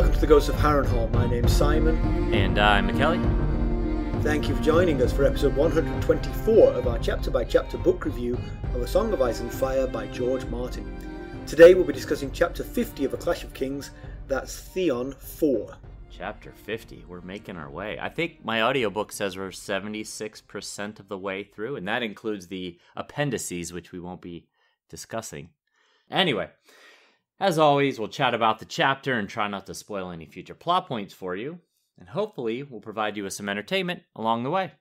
welcome to the Ghosts of Harrenhal. My name's Simon. And I'm Mackelly. Thank you for joining us for episode 124 of our chapter by chapter book review of A Song of Ice and Fire by George Martin. Today we'll be discussing chapter 50 of A Clash of Kings, that's Theon 4. Chapter 50, we're making our way. I think my audiobook says we're 76% of the way through, and that includes the appendices, which we won't be discussing. Anyway, as always, we'll chat about the chapter and try not to spoil any future plot points for you, and hopefully, we'll provide you with some entertainment along the way.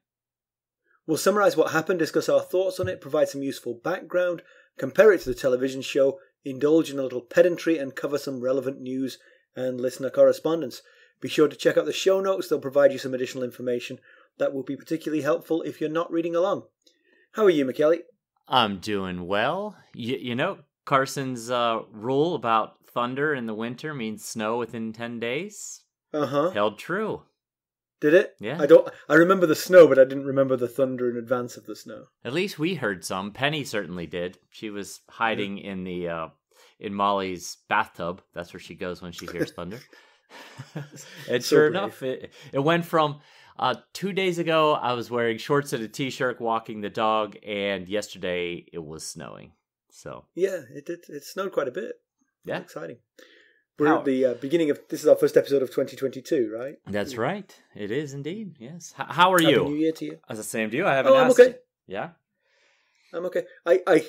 We'll summarise what happened, discuss our thoughts on it, provide some useful background, compare it to the television show, indulge in a little pedantry, and cover some relevant news and listener correspondence. Be sure to check out the show notes, they'll provide you some additional information that will be particularly helpful if you're not reading along. How are you, Mackelly? I'm doing well. Y- you know, Carson's uh, rule about thunder in the winter means snow within 10 days Uh huh. held true. Did it? Yeah. I don't. I remember the snow, but I didn't remember the thunder in advance of the snow. At least we heard some. Penny certainly did. She was hiding in the uh, in Molly's bathtub. That's where she goes when she hears thunder. and So sure brave. enough, it, it went from uh, two days ago I was wearing shorts and a t-shirt walking the dog, and yesterday it was snowing. So Yeah, it did. It snowed quite a bit. yeah, Exciting. We're How- at the uh, beginning of. This is our first episode of 2022, right? that's right. It is indeed. Yes. H- how are Happy you? New Year to you. As the same to you. I haven't Oh, I'm asked okay. you. Yeah. I'm okay. I, I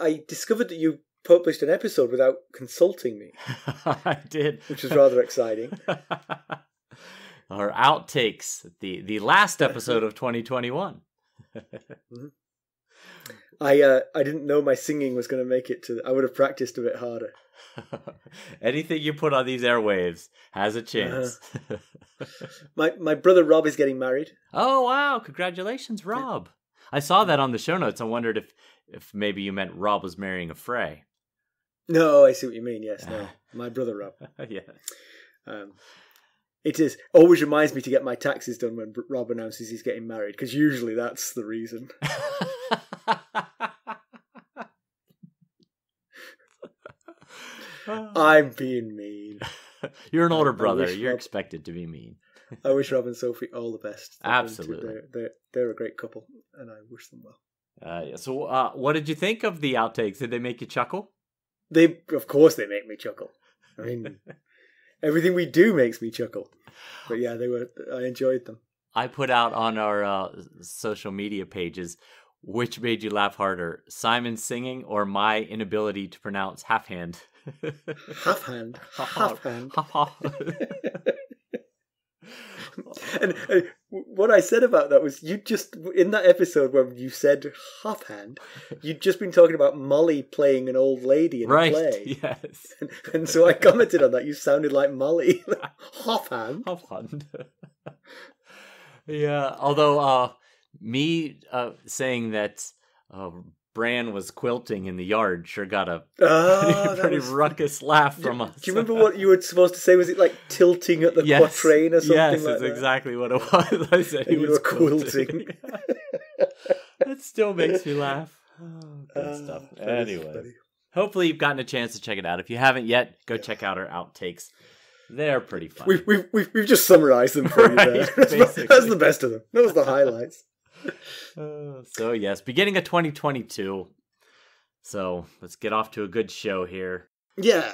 I discovered that you published an episode without consulting me, I did. which was rather exciting. Our outtakes, the the last episode of 2021. I uh, I didn't know my singing was going to make it to. I would have practiced a bit harder. Anything you put on these airwaves has a chance. My my brother Rob is getting married. oh wow! Congratulations, Rob. I saw that on the show notes. I wondered if if maybe you meant Rob was marrying a Frey. No, I see what you mean. Yes, no, my brother Rob. yeah. Um, it is always reminds me to get my taxes done when Rob announces he's getting married because usually that's the reason. I'm being mean. You're an older brother. You're Rob- expected to be mean. I wish Rob and Sophie all the best. They're Absolutely. they're, they're they're a great couple, and I wish them well. Uh, yeah, so, uh, what did you think of the outtakes? Did they make you chuckle? They, of course, they make me chuckle. I mean, everything we do makes me chuckle. But yeah, they were. I enjoyed them. I put out on our uh, social media pages which made you laugh harder, Simon singing or my inability to pronounce half hand. Half hand, half hand. and, and what I said about that was you just in that episode when you said half hand, you'd just been talking about Molly playing an old lady in right? a play, Yes. and so I commented on that. You sounded like Molly, half hand. Half hand. yeah. Although uh, me uh, saying that uh, Bran was quilting in the yard sure got a Oh, pretty, was- ruckus laugh from us. Do you remember what you were supposed to say? Was it like tilting at the yes, quatrain or something Yes, like that's that? exactly what it was. I said he And you was were quilting. that still makes me laugh. Oh, good Ah, stuff. Anyway, hopefully you've gotten a chance to check it out. If you haven't yet, go check out our outtakes. They're pretty fun. We've, we've, we've, we've just summarised them for you Right, there. That's, that's the best of them. That was the highlights. So yes, beginning of 2022. So let's get off to a good show here. Yeah.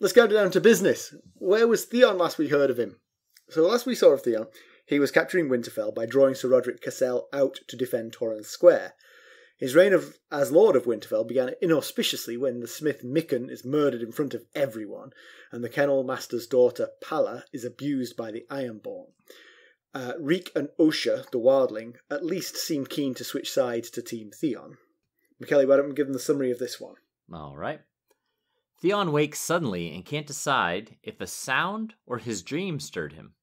Let's go down to business. Where was Theon last we heard of him? So last we saw of Theon, he was capturing Winterfell by drawing Sir Rodrik Cassel out to defend Torrhen's Square. His reign of as Lord of Winterfell began inauspiciously when the smith Mikken is murdered in front of everyone, and the kennel master's daughter Palla is abused by the Ironborn. Uh, Reek and Osha, the wildling, at least seem keen to switch sides to Team Theon. Mackelly, why don't we give them the summary of this one? All right. Theon wakes suddenly and can't decide if a sound or his dream stirred him.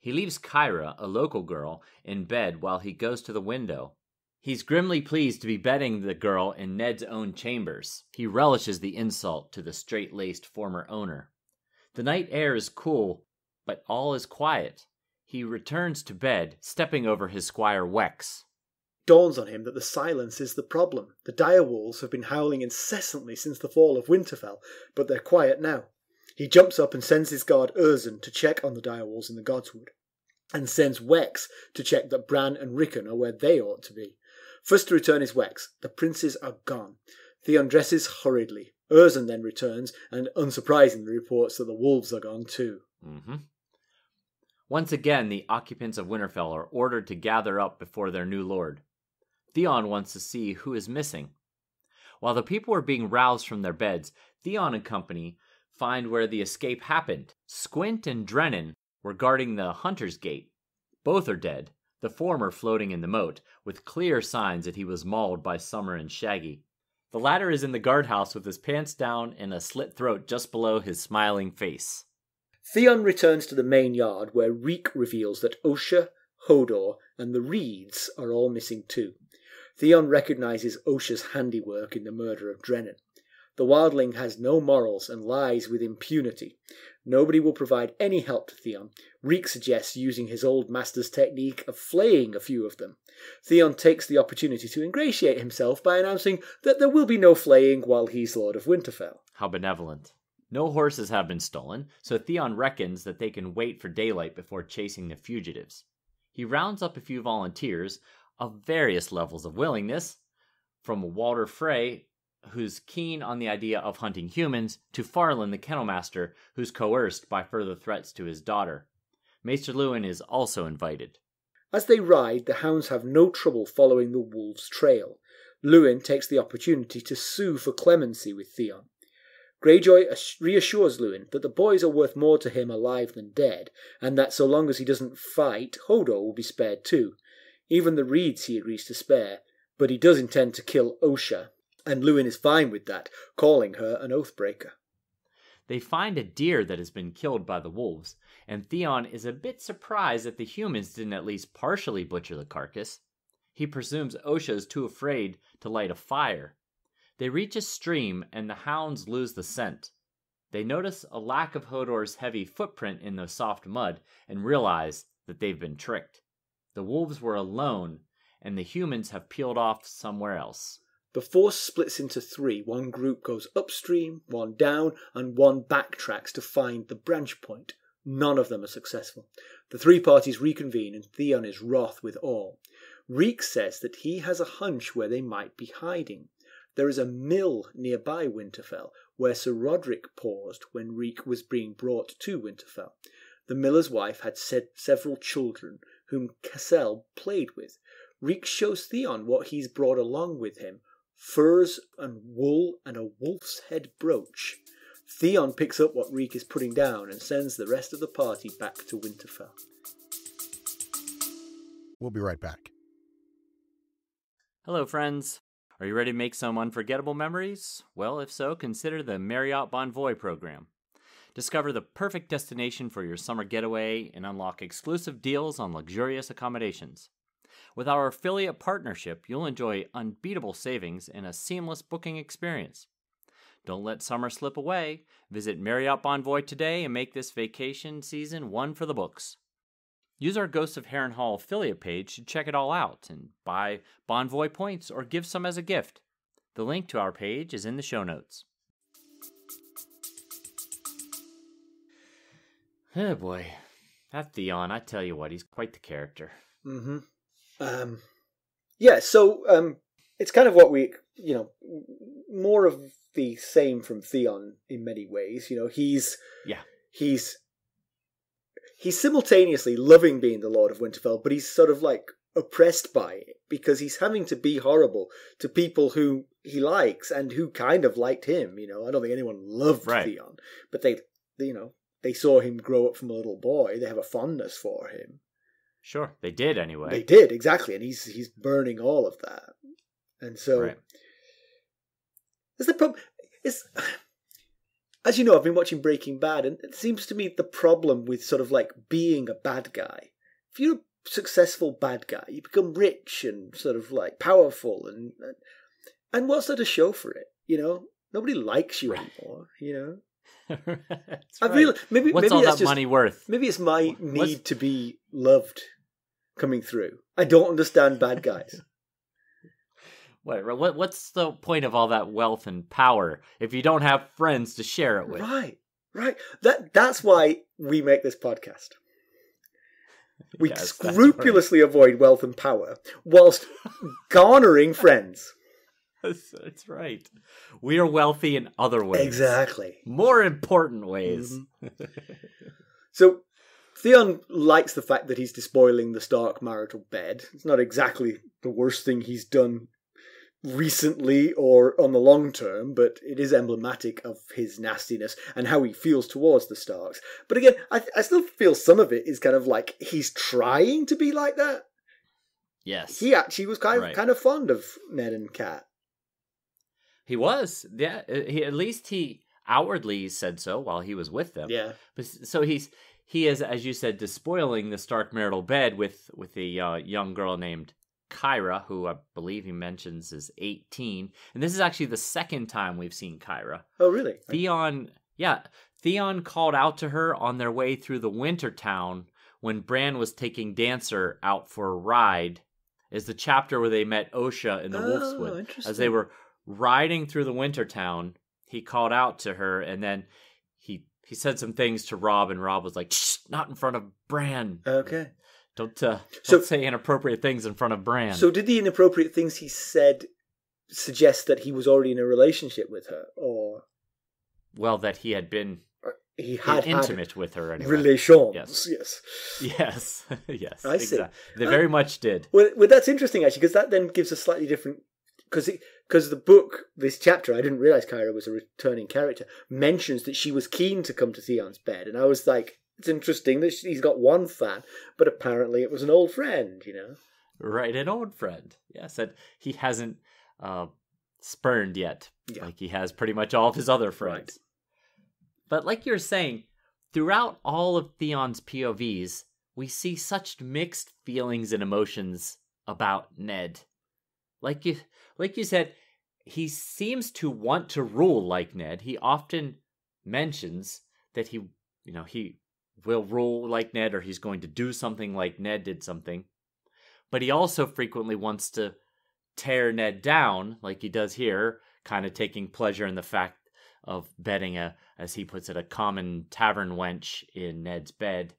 He leaves Kyra, a local girl, in bed while he goes to the window. He's grimly pleased to be bedding the girl in Ned's own chambers. He relishes the insult to the straight laced former owner. The night air is cool, but all is quiet. He returns to bed, stepping over his squire Wex. dawns on him that the silence is the problem. The dire wolves have been howling incessantly since the fall of Winterfell, but they're quiet now. He jumps up and sends his guard Urzen to check on the direwolves in the Godswood, and sends Wex to check that Bran and Rickon are where they ought to be. First to return is Wex. The princes are gone. Theon dresses hurriedly. Urzen then returns and unsurprisingly reports that the wolves are gone too. Mm-hmm. Once again, the occupants of Winterfell are ordered to gather up before their new lord. Theon wants to see who is missing. While the people are being roused from their beds, Theon and company find where the escape happened. Squint and Drennan were guarding the Hunter's Gate. Both are dead, the former floating in the moat, with clear signs that he was mauled by Summer and Shaggy. The latter is in the guardhouse with his pants down and a slit throat just below his smiling face. Theon returns to the main yard where Reek reveals that Osha, Hodor, and the Reeds are all missing too. Theon recognizes Osha's handiwork in the murder of Drennan. The wildling has no morals and lies with impunity. Nobody will provide any help to Theon. Reek suggests using his old master's technique of flaying a few of them. Theon takes the opportunity to ingratiate himself by announcing that there will be no flaying while he's Lord of Winterfell. How benevolent. No horses have been stolen, so Theon reckons that they can wait for daylight before chasing the fugitives. He rounds up a few volunteers of various levels of willingness, from Walder Frey, who's keen on the idea of hunting humans, to Farlen the kennelmaster, who's coerced by further threats to his daughter. Maester Luwin is also invited. As they ride, the hounds have no trouble following the wolves' trail. Luwin takes the opportunity to sue for clemency with Theon. Greyjoy reassures Luwin that the boys are worth more to him alive than dead, and that so long as he doesn't fight, Hodor will be spared too. Even the Reeds he agrees to spare, but he does intend to kill Osha, and Luwin is fine with that, calling her an oathbreaker. They find a deer that has been killed by the wolves, and Theon is a bit surprised that the humans didn't at least partially butcher the carcass. He presumes Osha is too afraid to light a fire. They reach a stream, and the hounds lose the scent. They notice a lack of Hodor's heavy footprint in the soft mud and realize that they've been tricked. The wolves were alone, and the humans have peeled off somewhere else. The force splits into three. One group goes upstream, one down, and one backtracks to find the branch point. None of them are successful. The three parties reconvene, and Theon is wroth with all. Reek says that he has a hunch where they might be hiding. There is a mill nearby Winterfell where Sir Rodrik paused when Reek was being brought to Winterfell. The miller's wife had said several children whom Cassel played with. Reek shows Theon what he's brought along with him furs and wool and a wolf's head brooch. Theon picks up what Reek is putting down and sends the rest of the party back to Winterfell. We'll be right back. Hello, friends. Are you ready to make some unforgettable memories? Well, if so, consider the Marriott Bonvoy program. Discover the perfect destination for your summer getaway and unlock exclusive deals on luxurious accommodations. With our affiliate partnership, you'll enjoy unbeatable savings and a seamless booking experience. Don't let summer slip away. Visit Marriott Bonvoy today and make this vacation season one for the books. Use our Ghosts of Harrenhal affiliate page to check it all out and buy Bonvoy points or give some as a gift. The link to our page is in the show notes. Oh boy, that Theon, I tell you what, he's quite the character. Mm-hmm. Um, yeah, so um, it's kind of what we, you know, more of the same from Theon in many ways. You know, he's Yeah. he's he's simultaneously loving being the Lord of Winterfell, but he's sort of like oppressed by it because he's having to be horrible to people who he likes and who kind of liked him. You know, I don't think anyone loved Right. Theon, but they, they, you know, they saw him grow up from a little boy. They have a fondness for him. Sure, they did anyway. They did exactly, and he's he's burning all of that, and so Right. is the problem. Is as you know, I've been watching Breaking Bad, and it seems to me the problem with sort of like being a bad guy. If you're a successful bad guy, you become rich and sort of like powerful, and and what's there to show for it? You know, nobody likes you Right. anymore. You know, I right. really maybe What's maybe all that's that just money worth? maybe it's my What's- need to be loved coming through. I don't understand bad guys. What, what what's the point of all that wealth and power if you don't have friends to share it with? Right. Right. That that's why we make this podcast. We Yes, scrupulously avoid wealth and power whilst garnering friends. That's, that's right. We are wealthy in other ways. Exactly. More important ways. Mm-hmm. So Theon likes the fact that he's despoiling the Stark marital bed. It's not exactly the worst thing he's done recently or on the long term, but it is emblematic of his nastiness and how he feels towards the Starks. But again, I, I still feel some of it is kind of like he's trying to be like that. Yes. He actually was kind of Right. kind of fond of Ned and Kat. He was. Yeah. uh, He, at least he outwardly said so while he was with them. Yeah, But so he's he is, as you said, despoiling the Stark marital bed with with a uh, young girl named Kyra, who I believe he mentions is eighteen, and this is actually the second time we've seen Kyra. Oh, really? Theon, yeah, Theon called out to her on their way through the winter town when Bran was taking Dancer out for a ride. Is the chapter where they met Osha in the Oh, Wolfswood as they were riding through the winter town. He called out to her, and then he he said some things to Robb, and Robb was like, Shh, "Not in front of Bran. Okay. Don't uh, So- don't say inappropriate things in front of Bran." So, did the inappropriate things he said suggest that he was already in a relationship with her, or well, that he had been he had intimate with her had anyway. relations? Yes. yes. Yes, yes, I see. They Uh, very much did. Well, well, that's interesting actually, because that then gives a slightly different. Because because the book, this chapter, I didn't realize Kyra was a returning character, mentions that she was keen to come to Theon's bed, and I was like, it's interesting that he's got one fan, but apparently it was an old friend, you know. Right, an old friend. Yes, that he hasn't uh, spurned yet, Yeah. like he has pretty much all of his other friends. But like you're saying, throughout all of Theon's POVs, we see such mixed feelings and emotions about Ned. Like you, like you said, he seems to want to rule like Ned. He often mentions that he, you know, he will rule like Ned or he's going to do something like Ned did something. But he also frequently wants to tear Ned down, like he does here, kind of taking pleasure in the fact of bedding a, as he puts it, a common tavern wench in Ned's bed.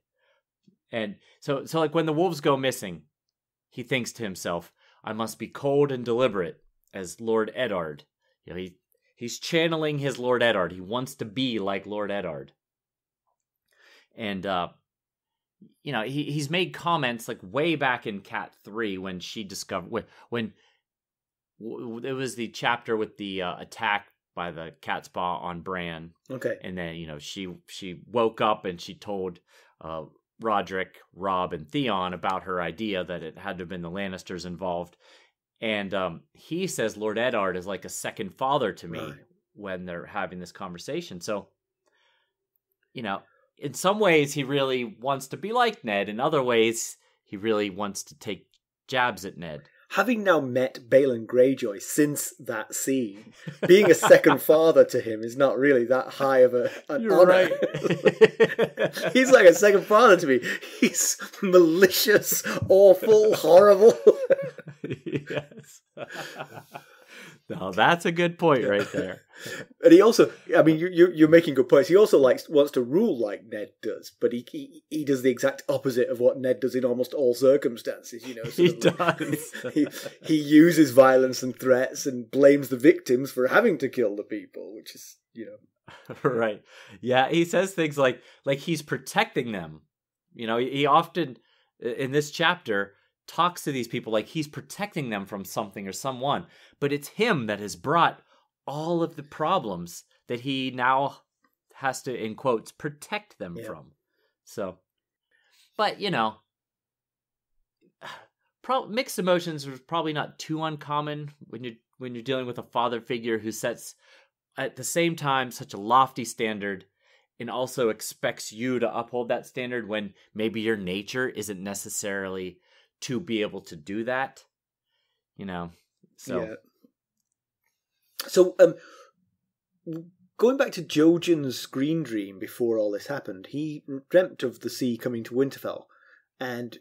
And so, so like when the wolves go missing, he thinks to himself, "I must be cold and deliberate as Lord Eddard. You know, he he's channeling his Lord Eddard. He wants to be like Lord Eddard. And uh, you know, he he's made comments like way back in Cat Three when she discovered when when it was the chapter with the uh, attack by the catspaw on Bran, Okay. and then you know she she woke up and she told uh, Rodrik, Robb, and Theon about her idea that it had to have been the Lannisters involved, and um, he says Lord Eddard is like a second father to me Right. when they're having this conversation. So, you know, in some ways he really wants to be like Ned. In other ways, he really wants to take jabs at Ned. Having now met Balon Greyjoy since that scene, being a second father to him is not really that high of a, an You're honor. right. He's like a second father to me. He's malicious, awful, horrible. yes. No, that's a good point right there. and he also, I mean, you, you, you're making good points. He also likes wants to rule like Ned does, but he, he he does the exact opposite of what Ned does in almost all circumstances. You know, He like- does. he he uses violence and threats and blames the victims for having to kill the people, which is you know right. Yeah, he says things like like he's protecting them. You know, he, he often in this chapter talks to these people like he's protecting them from something or someone, but it's him that has brought all of the problems that he now has to in quotes protect them Yeah. from. So, but you know, pro- mixed emotions are probably not too uncommon when you when you're dealing with a father figure who sets at the same time such a lofty standard and also expects you to uphold that standard when maybe your nature isn't necessarily to be able to do that you know so yeah. So um, going back to Jojen's green dream before all this happened, he dreamt of the sea coming to Winterfell, and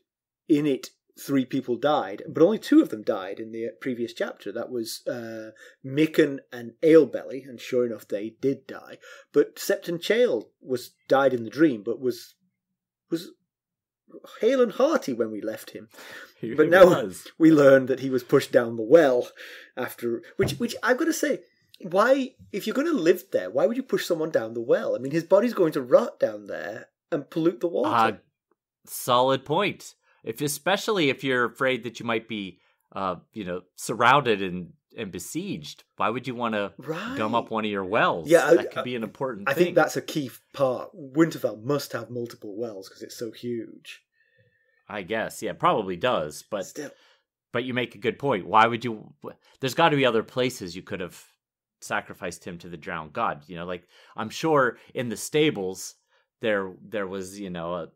in it three people died, but only two of them died in the previous chapter. That was uh, Mikken and Alebelly, and sure enough, they did die. But Septon Chayle was died in the dream, but was was hale and hearty when we left him. He- But now was. we learned that he was pushed down the well after which which I've got to say why if you're going to live there why would you push someone down the well i mean his body's going to rot down there and pollute the water Uh, solid point. If especially if you're afraid that you might be, uh, you know, surrounded and and besieged, why would you want to right gum up one of your wells? Yeah, I- that could be an important. i thing. think that's a key part winterfell must have multiple wells because it's so huge I guess, yeah, probably does. But still but you make a good point. Why would you? There's got to be other places you could have sacrificed him to the drowned god. You know, like I'm sure in the stables there there was you know a.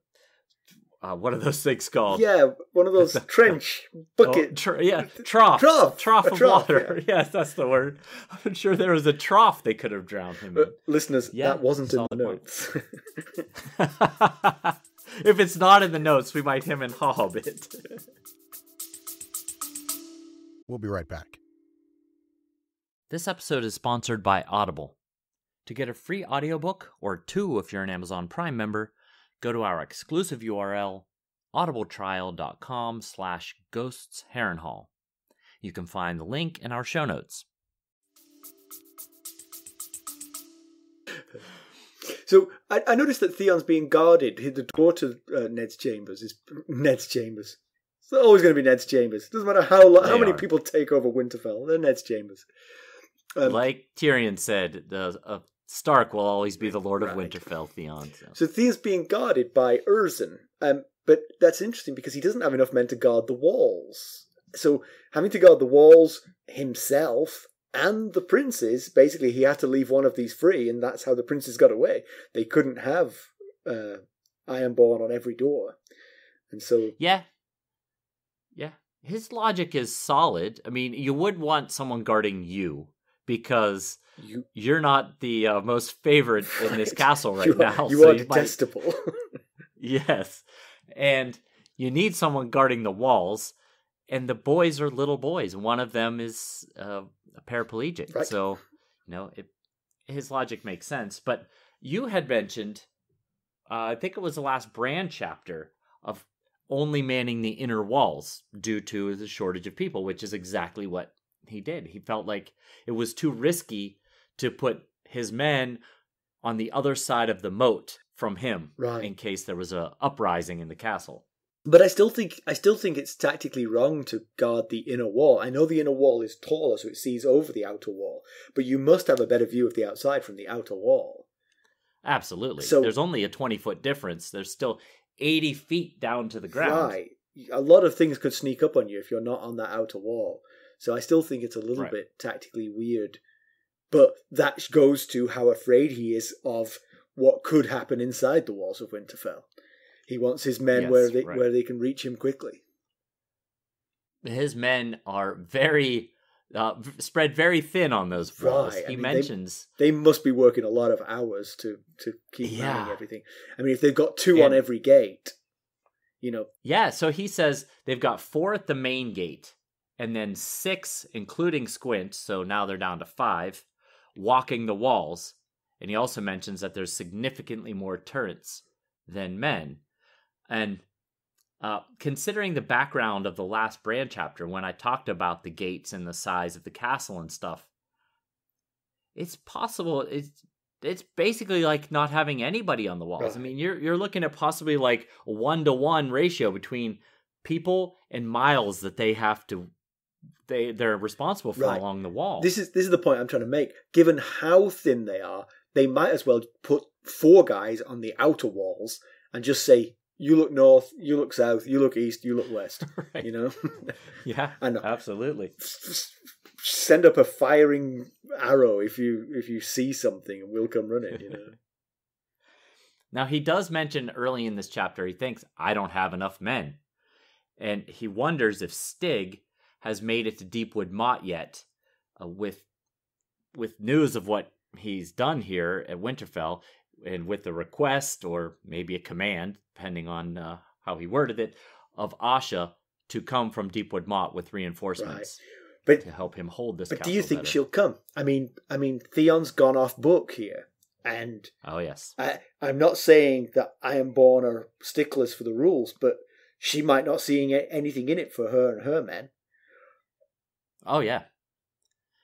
Uh, what are those things called? yeah one of those trench bucket Oh, tr- yeah, trough, Trough, trough a of trough, water. Yes, that's the word. I'm sure there was a trough they could have drowned him Uh, listeners Yeah, that wasn't in the point. notes if it's not in the notes, we might him and haw a bit. We'll be right back. This episode is sponsored by Audible. To get a free audiobook, or two if you're an Amazon Prime member, go to our exclusive URL, audibletrial.com slash ghosts Harrenhal. You can find the link in our show notes. So I, I noticed that Theon's being guarded. The door to uh, Ned's chambers is Ned's chambers. It's always going to be Ned's chambers. Doesn't matter how lo- how many are. people take over Winterfell. They're Ned's chambers. Um, like Tyrion said, the uh, Stark will always be the Lord of Right. Winterfell, Theon. So. So Theon's being guarded by Urzen. Um, but that's interesting because he doesn't have enough men to guard the walls. So having to guard the walls himself and the princes, basically he had to leave one of these free, and that's how the princes got away. They couldn't have uh, Ironborn on every door, and so Yeah. Yeah. His logic is solid. I mean, you would want someone guarding you because you you're not the uh, most favorite in this Right. castle right you are, now. you so are you might- detestable. Yes. And you need someone guarding the walls. And the boys are little boys. One of them is uh, a paraplegic. Right. So, you know, it, his logic makes sense. But you had mentioned, uh, I think it was the last Bran chapter, of only manning the inner walls due to the shortage of people, which is exactly what he did. He felt like it was too risky to put his men on the other side of the moat from him Right. in case there was a uprising in the castle. But I still think I still think it's tactically wrong to guard the inner wall. I know the inner wall is taller, so it sees over the outer wall, but you must have a better view of the outside from the outer wall. Absolutely. So- There's only a 20 foot difference. There's still 80 feet down to the ground. Right. A lot of things could sneak up on you if you're not on that outer wall. So I still think it's a little Right. bit tactically weird. But that goes to how afraid he is of what could happen inside the walls of Winterfell. He wants his men Yes, where they right. where they can reach him quickly. His men are very uh, spread very thin on those walls. Right, He mean, they- mentions They must be working a lot of hours to to keep manning everything. I mean, if they've got two on every gate, you know, Yeah, so he says they've got four at the main gate, and then six, including Squint, so now they're down to five, walking the walls. And he also mentions that there's significantly more turrets than men. And uh, considering the background of the last Bran chapter, when I talked about the gates and the size of the castle and stuff, it's possible it's it's basically like not having anybody on the walls. I mean, you're you're looking at possibly like one to one ratio between people and miles that they have to they they're responsible for Right. along the wall. This is this is the point I'm trying to make. Given how thin they are, they might as well put four guys on the outer walls and just say, "You look north, you look south, you look east, you look west." Right. You know, yeah, I know. Uh, absolutely. Send up a firing arrow if you if you see something, and we'll come running. You know, Now he does mention early in this chapter he thinks I don't have enough men, and he wonders if Stygg has made it to Deepwood Motte yet, uh, with with news of what he's done here at Winterfell, and with the request or maybe a command, depending on uh, how he worded it, of Asha to come from Deepwood Motte with reinforcements But to help him hold this. but do you think better. she'll come? I mean, I mean, Theon's gone off book here, and Oh yes. I, I'm not saying that Ironborn are sticklers for the rules, but she might not seeing anything in it for her and her men. Oh yeah,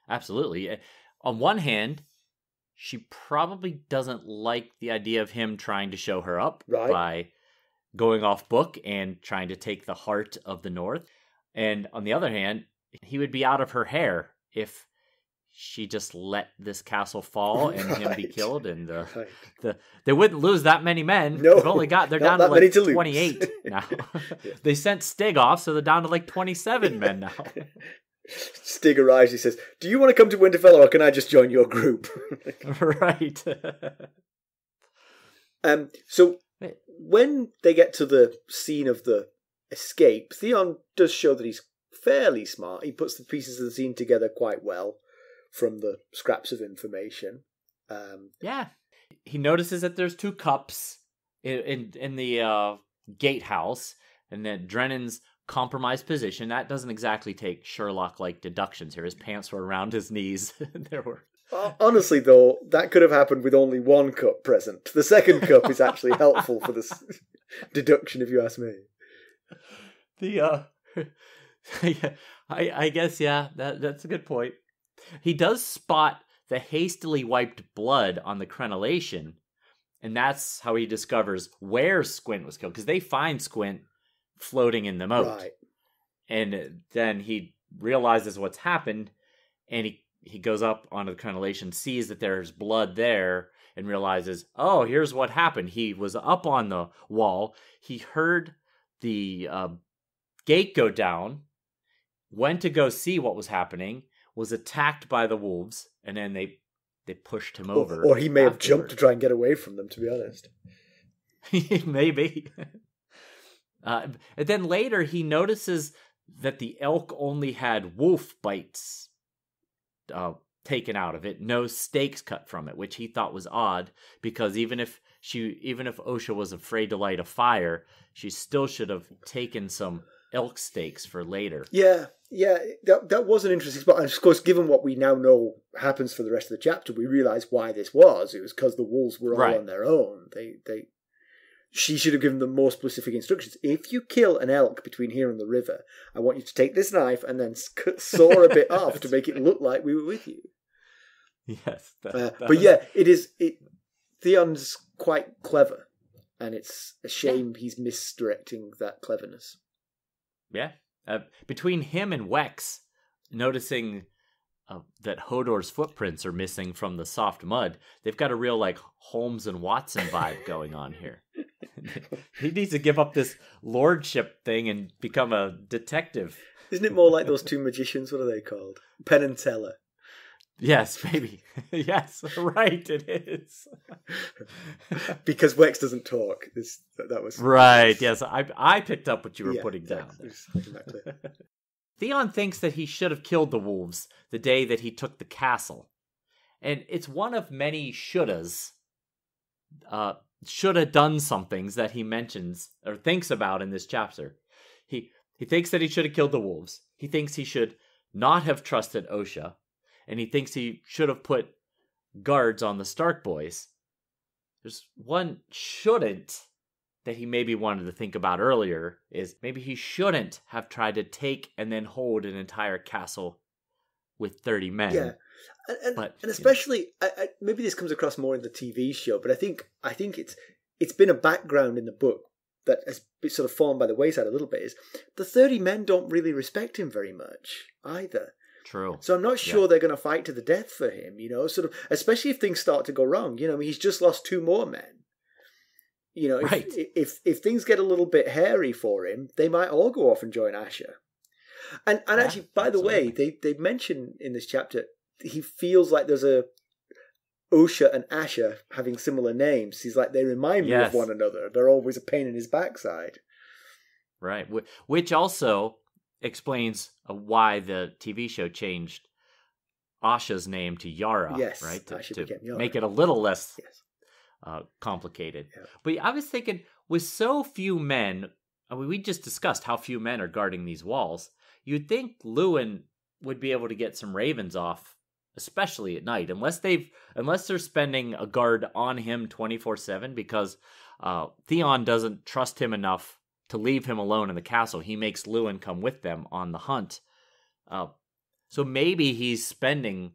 absolutely. Uh, On one hand, she probably doesn't like the idea of him trying to show her up Right. by going off book and trying to take the heart of the North. And on the other hand, he would be out of her hair if she just let this castle fall and him be killed and the, Right. the they wouldn't lose that many men. No, They've only got they're down to like to 28 now. Yeah. they sent Stygg off so they're down to like 27 men now. Stygg arrives. He says, "Do you want to come to Winterfell, or can I just join your group?" right. um. So when they get to the scene of the escape, Theon does show that he's fairly smart. He puts the pieces of the scene together quite well from the scraps of information. Um, yeah. He notices that there's two cups in in, in the uh, gatehouse, and that Drennan's compromised position. That doesn't exactly take Sherlock like deductions here. His pants were around his knees. there were Hon- Honestly, though, that could have happened with only one cup present. The second cup is actually helpful for this deduction, if you ask me. the uh I, I guess yeah that that's a good point he does spot the hastily wiped blood on the crenellation and that's how he discovers where squint was killed because they find squint floating in the moat Right. and then he realizes what's happened and he he goes up onto the crenellation sees that there's blood there and realizes oh here's what happened he was up on the wall he heard the uh, gate go down went to go see what was happening was attacked by the wolves and then they they pushed him over Or, or he may have jumped to try and get away from them, to be honest. Maybe. Uh, and then later he notices that the elk only had wolf bites uh, taken out of it, no steaks cut from it, which he thought was odd because even if she, even if Osha was afraid to light a fire, she still should have taken some elk steaks for later. Yeah, yeah, that that was an interesting spot. And of course, given what we now know happens for the rest of the chapter, we realise why this was. It was because the wolves were all Right. on their own. They they she should have given them more specific instructions. If you kill an elk between here and the river, I want you to take this knife and then sc- saw a bit off to make it look like we were with you. Yes, that- Uh, that but was- yeah, it is. It Theon's quite clever, and it's a shame he's misdirecting that cleverness. Yeah. Uh, between him and Wex, noticing uh, that Hodor's footprints are missing from the soft mud, they've got a real like Holmes and Watson vibe going on here. he needs to give up this lordship thing and become a detective. Isn't it more like those two magicians? What are they called? Penn and Teller. Yes, maybe. yes, right. It is. because Wex doesn't talk. This that, was right. Yes, I I picked up what you were Yeah, putting down. exactly. there. Just making that clear. Theon thinks that he should have killed the wolves the day that he took the castle. And it's one of many shouldas, uh, shoulda done somethings that he mentions or thinks about in this chapter. He he thinks that he should have killed the wolves. He thinks he should not have trusted Osha, and he thinks he should have put guards on the Stark boys. There's one shouldn't that he maybe wanted to think about earlier is maybe he shouldn't have tried to take and then hold an entire castle with 30 men. Yeah, and, and, But, and especially I, I, maybe this comes across more in the TV show, but I think I think it's it's been a background in the book that has been sort of fallen by the wayside a little bit. Is the thirty men don't really respect him very much either. True. So I'm not sure they're going to fight to the death for him. You know, sort of especially if things start to go wrong. You know, I mean, he's just lost two more men. You know, if, Right. if if things get a little bit hairy for him, they might all go off and join Asha. And and Yeah, actually, by the way, they they mention in this chapter he feels like there's a Osha and Asha having similar names. He's like they remind me Yes. of one another. They're always a pain in his backside. Right. Which also explains uh, why the TV show changed Asha's name to Yara. Yes, Right. To, to make it a little less Yes. uh, complicated. Yeah. But I was thinking, with so few men I mean, we just discussed how few men are guarding these walls. You'd think Luwin would be able to get some ravens off, especially at night, unless they've unless they're spending a guard on him twenty four seven because uh, Theon doesn't trust him enough to leave him alone in the castle. He makes Luwin come with them on the hunt. Uh, so maybe he's spending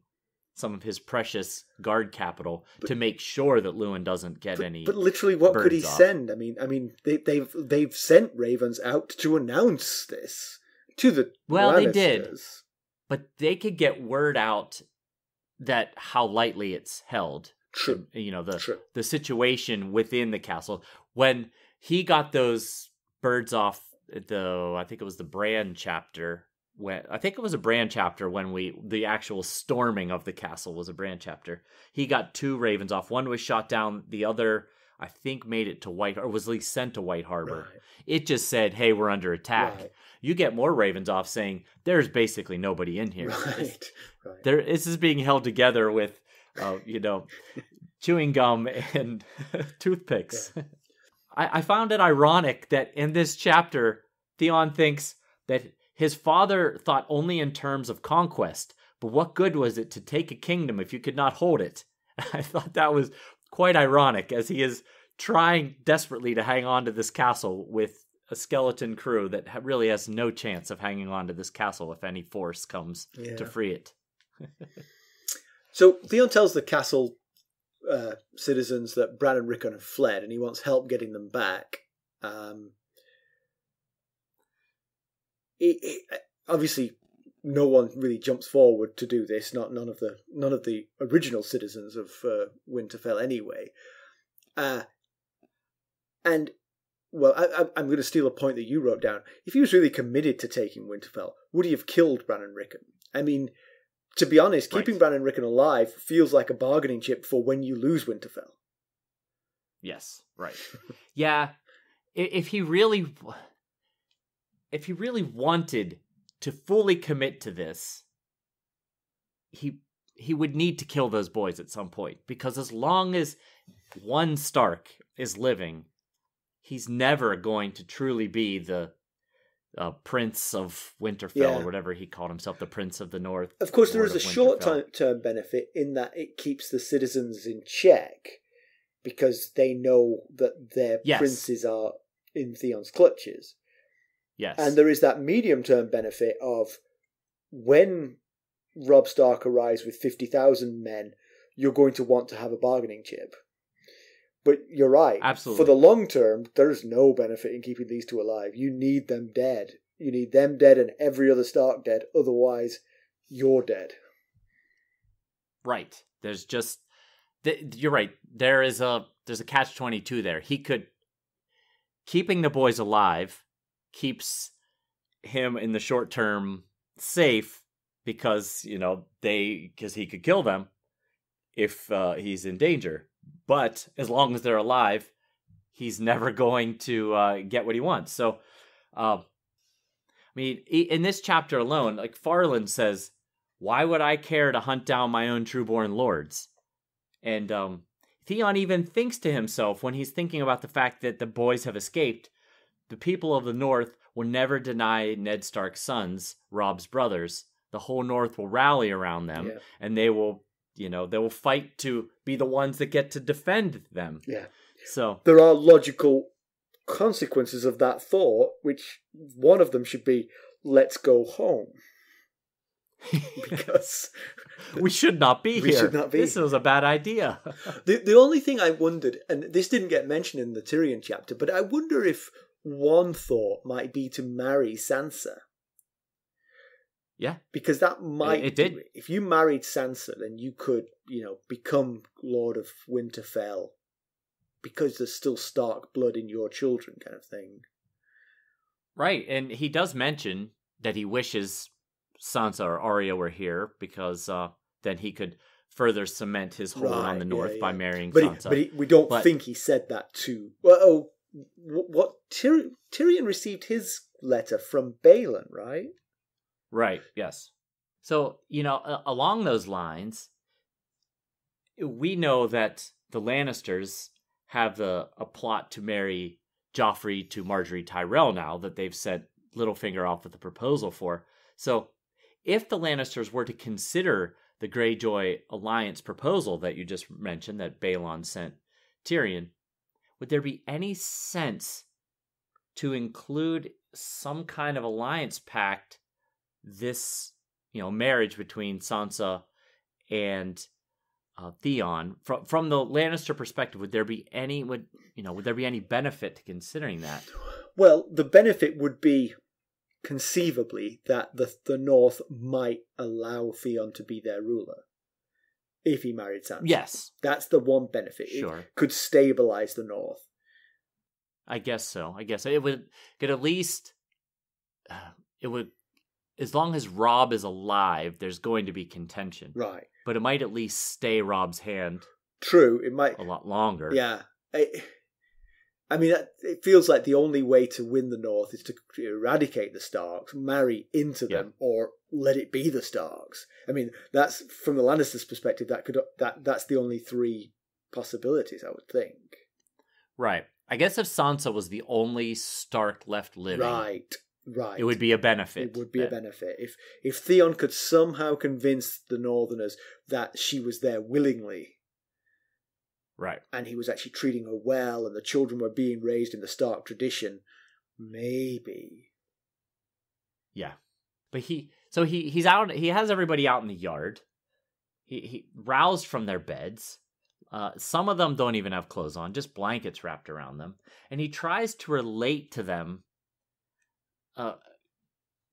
some of his precious guard capital But- to make sure that Luwin doesn't get But, any. but literally, what could he off. send? I mean, I mean, they, they've they've sent ravens out to announce this to the Well, they did. But they could get word out that how lightly it's held. True, You know the true. the situation within the castle when he got those birds off the I think it was the Bran chapter when I think it was a Bran chapter when we the actual storming of the castle was a Bran chapter. He got two ravens off. One was shot down. The other I think made it to White or was at least sent to White Harbor. Right, It just said, "Hey, we're under attack." right, You get more ravens off saying, "There's basically nobody in here." Right, right. there this is being held together with uh, you know chewing gum and toothpicks I, I found it ironic that in this chapter theon thinks that his father thought only in terms of conquest but what good was it to take a kingdom if you could not hold it i thought that was quite ironic as he is trying desperately to hang on to this castle with a skeleton crew that really has no chance of hanging on to this castle if any force comes Yeah. to free it So Theon tells the castle uh, citizens that Bran and Rickon have fled, and he wants help getting them back. Um, it, it- obviously, no one really jumps forward to do this. Not none of the none of the original citizens of uh, Winterfell, anyway. Uh, and well, I, I'm going to steal a point that you wrote down. If he was really committed to taking Winterfell, would he have killed Bran and Rickon? I mean, to be honest, Right. keeping Bran and Rickon alive feels like a bargaining chip for when you lose Winterfell. Yes, right. yeah, if he really if he really wanted to fully commit to this, he he would need to kill those boys at some point because as long as one Stark is living, he's never going to truly be the uh, prince of Winterfell Yeah. or whatever he called himself, the prince of the North. Of course, there is a short term benefit in that it keeps the citizens in check because they know that their Yes. princes are in Theon's clutches. Yes, And there is that medium term benefit of when Robb Stark arrives with 50,000 men, you're going to want to have a bargaining chip. But you're right. Absolutely. For the long term, there's no benefit in keeping these two alive. You need them dead. You need them dead and every other Stark dead. Otherwise, you're dead. Right. There's just th- you're right. There is a there's a catch 22 there. He could keeping the boys alive keeps him in the short term safe because, you know, they cuz he could kill them if uh, he's in danger. But as long as they're alive, he's never going to uh, get what he wants. So uh, I mean, in this chapter alone, like Farland says, why would I care to hunt down my own trueborn lords? And um, Theon even thinks to himself when he's thinking about the fact that the boys have escaped, the people of the North will never deny Ned Stark's sons, Robb's brothers. The whole North will rally around them, Yeah. and they will, you know, they will fight to be the ones that get to defend them. Yeah. So, There are logical consequences of that thought, which one of them should be let's go home. Because we should not be We here. should not be This was a bad idea. The the only thing I wondered, and this didn't get mentioned in the Tyrion chapter, but I wonder if one thought might be to marry Sansa. Yeah. Because that might it do did. If you married Sansa, then you could, you know, become Lord of Winterfell because there's still Stark blood in your children, kind of thing. Right, and he does mention that he wishes Sansa or Arya were here because uh, then he could further cement his hold on Right, the yeah, North by marrying But, he, Sansa. but he, we don't But- think he said that to. Well, oh, wh- what Tyrion, Tyrion received his letter from Balon, right? Right, yes. So, you know, along those lines, we know that the Lannisters have the, a plot to marry Joffrey to Margaery Tyrell now that they've sent Littlefinger off with the proposal for. So if the Lannisters were to consider the Greyjoy alliance proposal that you just mentioned that Balon sent Tyrion, would there be any sense to include some kind of alliance pact this you know marriage between Sansa and uh, Theon from from the Lannister perspective would there be any would you know would there be any benefit to considering that Well, the benefit would be conceivably that the the North might allow Theon to be their ruler if he married Sansa. yes That's the one benefit. It Sure. could stabilize the North. I guess so I guess it would could at least uh, it would as long as Robb is alive there's going to be contention Right. but it might at least stay Robb's hand True. It might. a lot longer Yeah. I, I mean, it feels like the only way to win the North is to eradicate the Starks, marry into them, or let it be the Starks. I mean, that's from the Lannisters' perspective. That could that that's the only three possibilities, I would think. right I guess if Sansa was the only Stark left living Right. Right. it would be a benefit It would be a benefit if if Theon could somehow convince the Northerners that she was there willingly right and he was actually treating her well and the children were being raised in the Stark tradition, maybe. Yeah. But he so he he's out he has everybody out in the yard. He he roused from their beds. Uh, some of them don't even have clothes on, just blankets wrapped around them. And he tries to relate to them uh,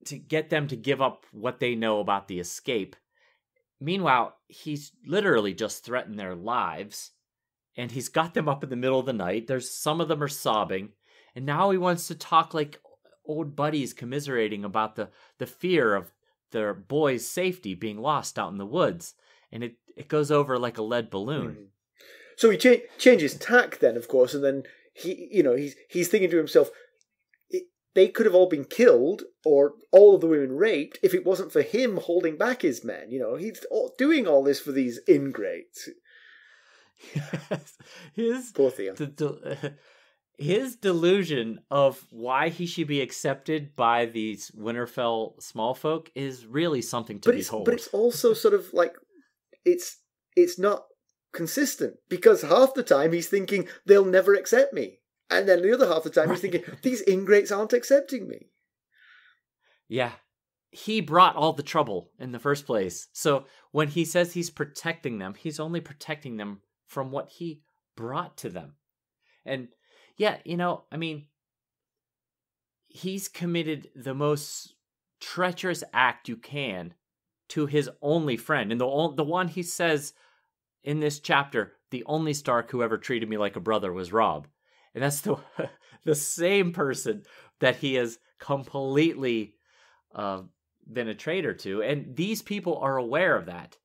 to get them to give up what they know about the escape. Meanwhile, he's literally just threatened their lives. And he's got them up in the middle of the night. There's some of them are sobbing. And now he wants to talk like old buddies commiserating about the, the fear of their boy's safety being lost out in the woods. And it, it goes over like a lead balloon. Mhm. So he cha- changes tack then, of course, and then he, you know, he's he's thinking to himself, they could have all been killed or all of the women raped if it wasn't for him holding back his men. You know, he's doing all this for these ingrates. his Poor Theon. the, the, his delusion of why he should be accepted by these Winterfell small folk is really something to but behold. but it's also sort of like it's it's not consistent because half the time he's thinking they'll never accept me, and then the other half the time he's thinking these ingrates aren't accepting me. Yeah. He brought all the trouble in the first place. So when he says he's protecting them, he's only protecting them from what he brought to them. And yeah, you know, I mean, he's committed the most treacherous act you can to his only friend. And the, the one he says in this chapter, the only Stark who ever treated me like a brother was Robb. And that's the, the same person that he has completely uh, been a traitor to. And these people are aware of that.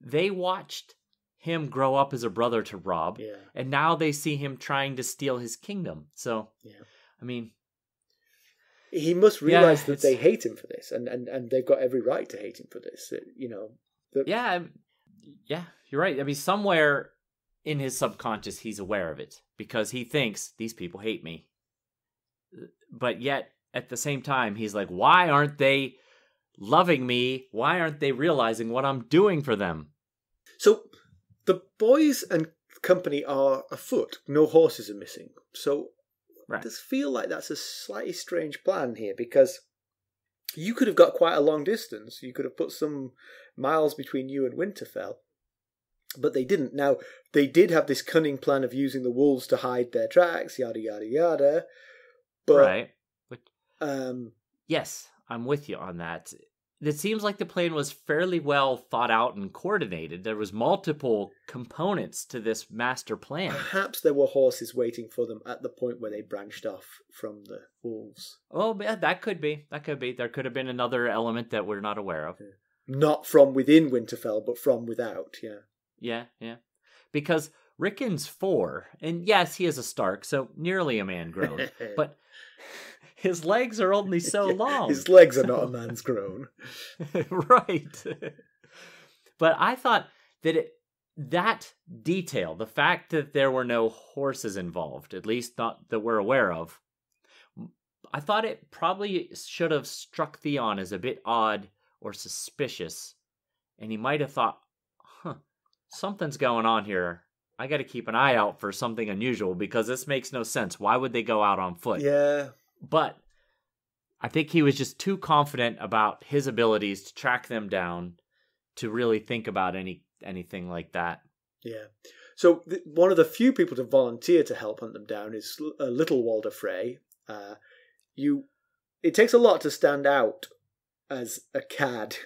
They watched him grow up as a brother to Robb, Yeah, and now they see him trying to steal his kingdom. So, Yeah. I mean, he must Yeah, realize that they hate him for this, and, and and they've got every right to hate him for this. You know, yeah, yeah, you're right. I mean, somewhere in his subconscious, he's aware of it because he thinks these people hate me. But yet, at the same time, he's like, why aren't they loving me? Why aren't they realizing what I'm doing for them? So the boys and company are afoot. No horses are missing. So Right. it does feel like that's a slightly strange plan here because you could have got quite a long distance. You could have put some miles between you and Winterfell. But they didn't. Now, they did have this cunning plan of using the wolves to hide their tracks, yada, yada, yada. But, right. um, Yes, I'm with you on that. It seems like the plan was fairly well thought out and coordinated. There was multiple components to this master plan. perhaps there were horses waiting for them at the point where they branched off from the wolves. Oh, yeah, that could be. That could be. There could have been another element that we're not aware of. Not from within Winterfell, but from without, yeah. Yeah, yeah. Because Rickon's four, and yes, he is a Stark, so nearly a man grown, but his legs are only so long. His legs are not a man's grown. right. but I thought that it, that detail, the fact that there were no horses involved, at least not that we're aware of, I thought it probably should have struck Theon as a bit odd or suspicious, and he might have thought, something's going on here. I got to keep an eye out for something unusual because this makes no sense. Why would they go out on foot? Yeah. But I think he was just too confident about his abilities to track them down to really think about any anything like that. Yeah. So th- one of the few people to volunteer to help hunt them down is uh, little Walder Frey. Uh, you, it takes a lot to stand out as a cad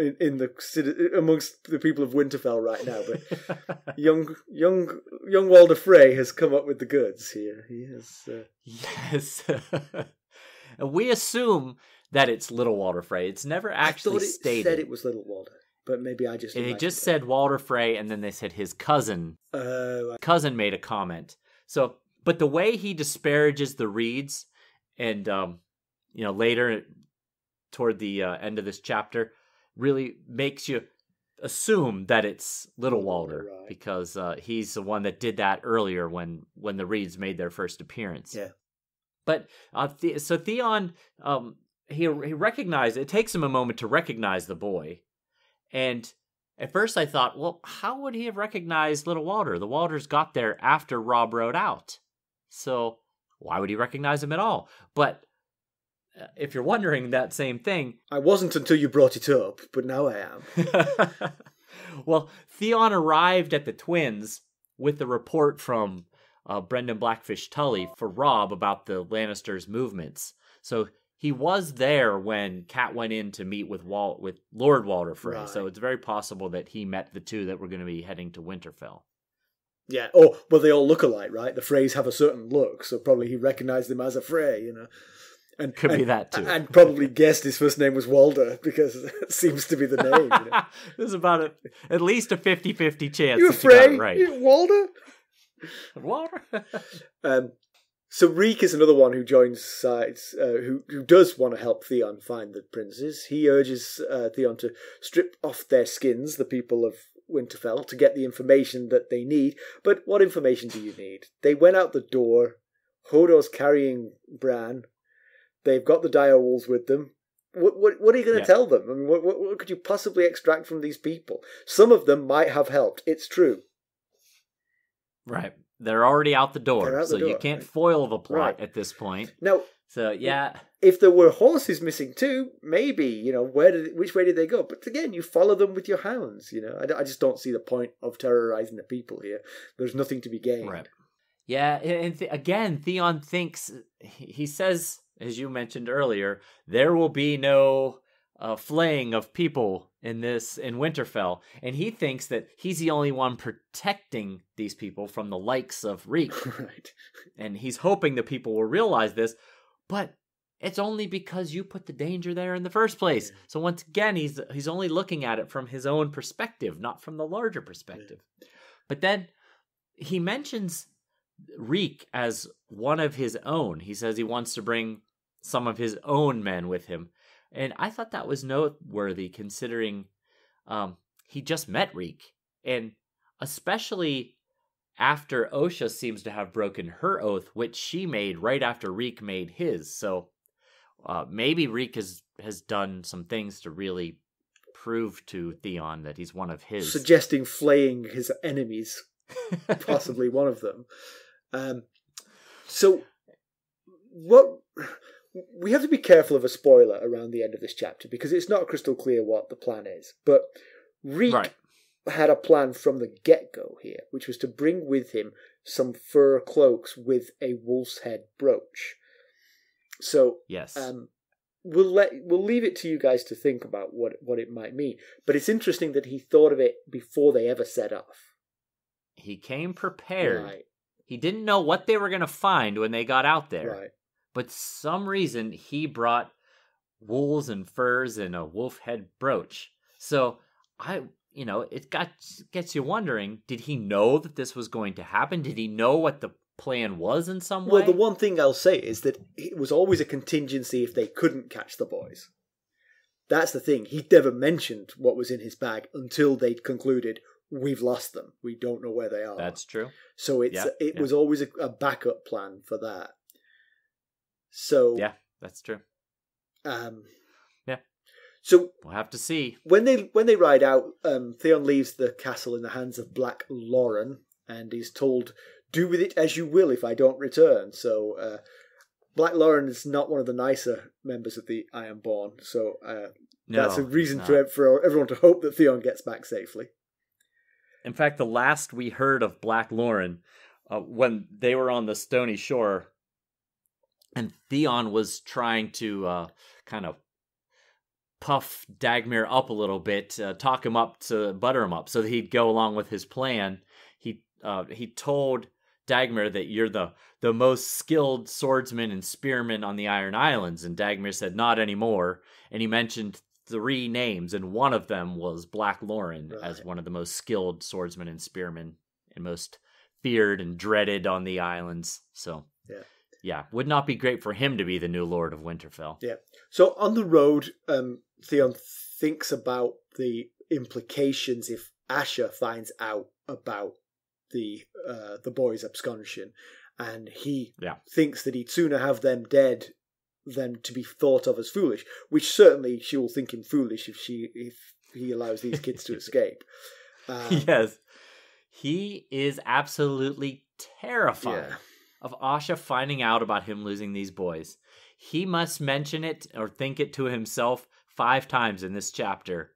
in, in the amongst the people of Winterfell right now. But young, young, young Walder Frey has come up with the goods here. He has. Uh, yes. And we assume that it's Little Walder Frey. It's never I actually thought it stated. said it was Little Walder, but maybe I just. it imagined just said Walder Frey, and then they said his cousin. Uh, Cousin made a comment. So, but the way he disparages the Reeds, and um, you know, later toward the uh, end of this chapter, really makes you assume that it's Little Walder Right. because uh, he's the one that did that earlier when when the Reeds made their first appearance. Yeah. But uh, the- so Theon, um, he he recognized. It takes him a moment to recognize the boy, and at first I thought, well, how would he have recognized Little Walder? The Walders got there after Robb rode out, so why would he recognize him at all? But if you're wondering that same thing, I wasn't until you brought it up, but now I am. well, Theon arrived at the twins with the report from uh, Brynden Blackfish Tully for Robb about the Lannisters' movements. So he was there when Cat went in to meet with Walt with Lord Walder Frey. So it's very possible that he met the two that were going to be heading to Winterfell. Yeah. Oh, well, they all look alike, right? The Freys have a certain look, so probably he recognized them as a Frey, you know. And Could be that too. And probably guessed his first name was Walder because it seems to be the name. You know? There's about a, at least a 50-50 chance you a that you right. Walder? Walder? Um, so Reek is another one who joins sides, uh, who who does want to help Theon find the princes. He urges uh, Theon to strip off their skins, the people of Winterfell, to get the information that they need. But what information do you need? They went out the door. Hodor's carrying Bran. They've got the dire wolves with them. What what, what are you going to Yeah. tell them? I mean, what, what what could you possibly extract from these people? Some of them might have helped. It's true. right. They're already out the door, out the so you can't foil the plot Right. at this point. No. So yeah, if there were horses missing too, maybe you know where did which way did they go? But again, you follow them with your hounds. You know, I, I just don't see the point of terrorizing the people here. There's nothing to be gained. Right. Yeah, and th- again, Theon thinks he says, as you mentioned earlier, there will be no uh, flaying of people in this in Winterfell, and he thinks that he's the only one protecting these people from the likes of Reek, right. and he's hoping the people will realize this, but. It's only because you put the danger there in the first place. Yeah. So once again, he's he's only looking at it from his own perspective, not from the larger perspective. But then he mentions Reek as one of his own. He says he wants to bring some of his own men with him. And I thought that was noteworthy considering um, he just met Reek. And especially after Osha seems to have broken her oath, which she made right after Reek made his. So uh, maybe Reek has, has done some things to really prove to Theon that he's one of his. Suggesting flaying his enemies, possibly one of them. Um, so, what we have to be careful of a spoiler around the end of this chapter because it's not crystal clear what the plan is. But Reek Right. had a plan from the get go here, which was to bring with him some fur cloaks with a wolf's head brooch. So yes. um, we'll let we'll leave it to you guys to think about what what it might mean. But it's interesting that he thought of it before they ever set off. he came prepared. Right, He didn't know what they were going to find when they got out there. right. But some reason he brought wools and furs and a wolf head brooch. So I, you know, it got gets you wondering: Did he know that this was going to happen? Did he know what the plan was in some way? Well, the one thing I'll say is that it was always a contingency if they couldn't catch the boys. That's the thing. He never mentioned what was in his bag until they'd concluded we've lost them. We don't know where they are. That's true. so it's yeah, it yeah. was always a, a backup plan for that. So Yeah, that's true. um, Yeah. So We'll have to see. when they when they ride out, um, Theon leaves the castle in the hands of Black Lorren, and he's told, "Do with it as you will if I don't return." So uh, Black Lorren is not one of the nicer members of the Ironborn, so uh, No, that's a reason for for everyone to hope that Theon gets back safely. In fact, the last we heard of Black Lorren, uh, when they were on the stony shore, and Theon was trying to uh, kind of puff Dagmer up a little bit, uh, talk him up to butter him up, so that he'd go along with his plan. He uh, he told Dagmer that you're the the most skilled swordsman and spearman on the Iron Islands, and Dagmer said not anymore. And he mentioned three names, and one of them was Black Lorren as one of the most skilled swordsmen and spearmen and most feared and dreaded on the islands. So Yeah. yeah, would not be great for him to be the new Lord of Winterfell. Yeah. So on the road, um, Theon thinks about the implications if Asha finds out about the uh, the boys' absconsion, and he Yeah. thinks that he'd sooner have them dead than to be thought of as foolish. Which certainly she will think him foolish if she if he allows these kids to escape. Um, yes, he is absolutely terrified Yeah. of Asha finding out about him losing these boys. He must mention it or think it to himself five times in this chapter.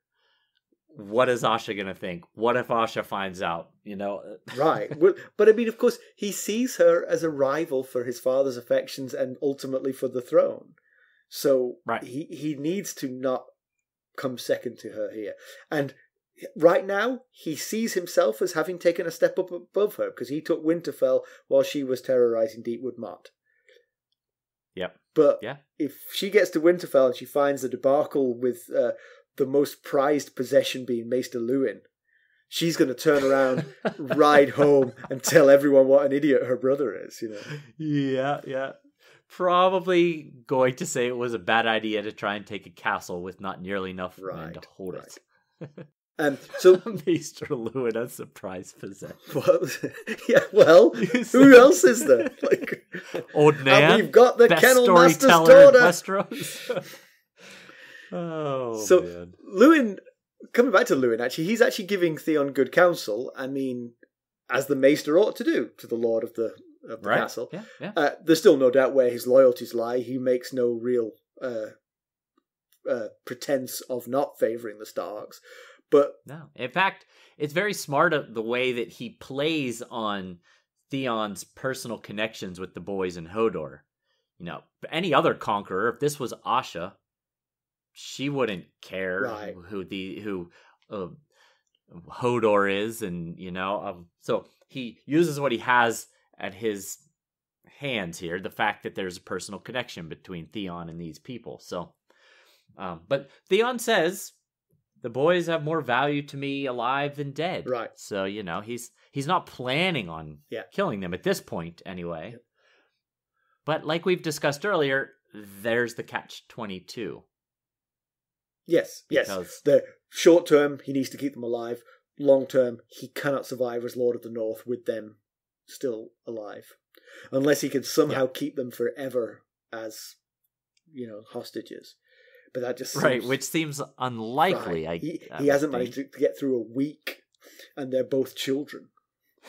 What is Asha going to think? What if Asha finds out? You know, right. Well, but I mean, of course, he sees her as a rival for his father's affections and ultimately for the throne. So Right. he he needs to not come second to her here. And right now, he sees himself as having taken a step up above her because he took Winterfell while she was terrorizing Deepwood Motte. Yep. But Yeah. if she gets to Winterfell and she finds the debacle with uh, the most prized possession being Maester Luwin, she's going to turn around, ride home, and tell everyone what an idiot her brother is. You know. yeah, yeah. Probably going to say it was a bad idea to try and take a castle with not nearly enough men to hold right. it. Um. So. Maester Luwin, as a surprise possession. Well, yeah. Well, who else is there? Like, Old and we've got the best Kennel Master's daughter. Oh, So- man. Luwin, coming back to Luwin, actually, he's actually giving Theon good counsel. I mean, as the Maester ought to do to the Lord of the of the Right? castle. Yeah, yeah. Uh, there's still no doubt where his loyalties lie. He makes no real uh, uh, pretense of not favouring the Starks. But No. In fact, it's very smart of the way that he plays on Theon's personal connections with the boys in Hodor. You know, any other conqueror, if this was Asha, she wouldn't care Right. who the who uh, Hodor is, and you know, um, so he uses what he has at his hands here. The fact that there's a personal connection between Theon and these people. So, um, but Theon says the boys have more value to me alive than dead. Right. So you know he's he's not planning on Yeah. killing them at this point anyway. But like we've discussed earlier, there's the catch twenty two. Yes, yes, the short term he needs to keep them alive. Long term, he cannot survive as Lord of the North with them still alive, unless he can somehow keep them forever as you know hostages. But that just Right, seems- which seems unlikely. Right. I he, I he hasn't managed think. to, to get through a week, and they're both children.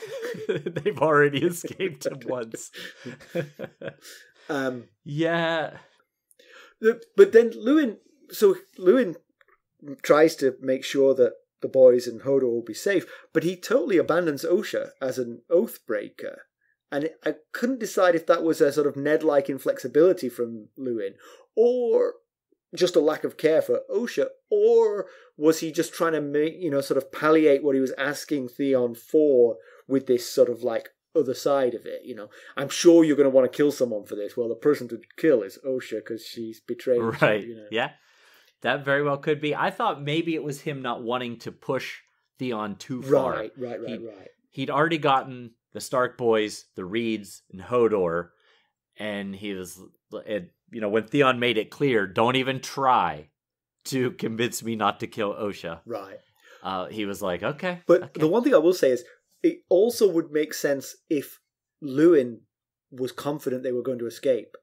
They've already escaped him once. Um, yeah. but then Luwin, so Luwin tries to make sure that the boys and Hodor will be safe, but he totally abandons Osha as an oath breaker. And I couldn't decide if that was a sort of Ned-like inflexibility from Luwin, or just a lack of care for Osha, or was he just trying to make you know sort of palliate what he was asking Theon for with this sort of like other side of it? You know, I'm sure you're going to want to kill someone for this. Well, the person to kill is Osha because she's betrayed. you, Right. You know. Yeah. That very well could be. I thought maybe it was him not wanting to push Theon too far. Right. Right. Right. He- right. He'd already gotten the Stark boys, the Reeds, and Hodor, and he was, it, you know, when Theon made it clear, don't even try to convince me not to kill Osha. Right. Uh, he was like, okay, But okay. the one thing I will say is, it also would make sense if Luwin was confident they were going to escape.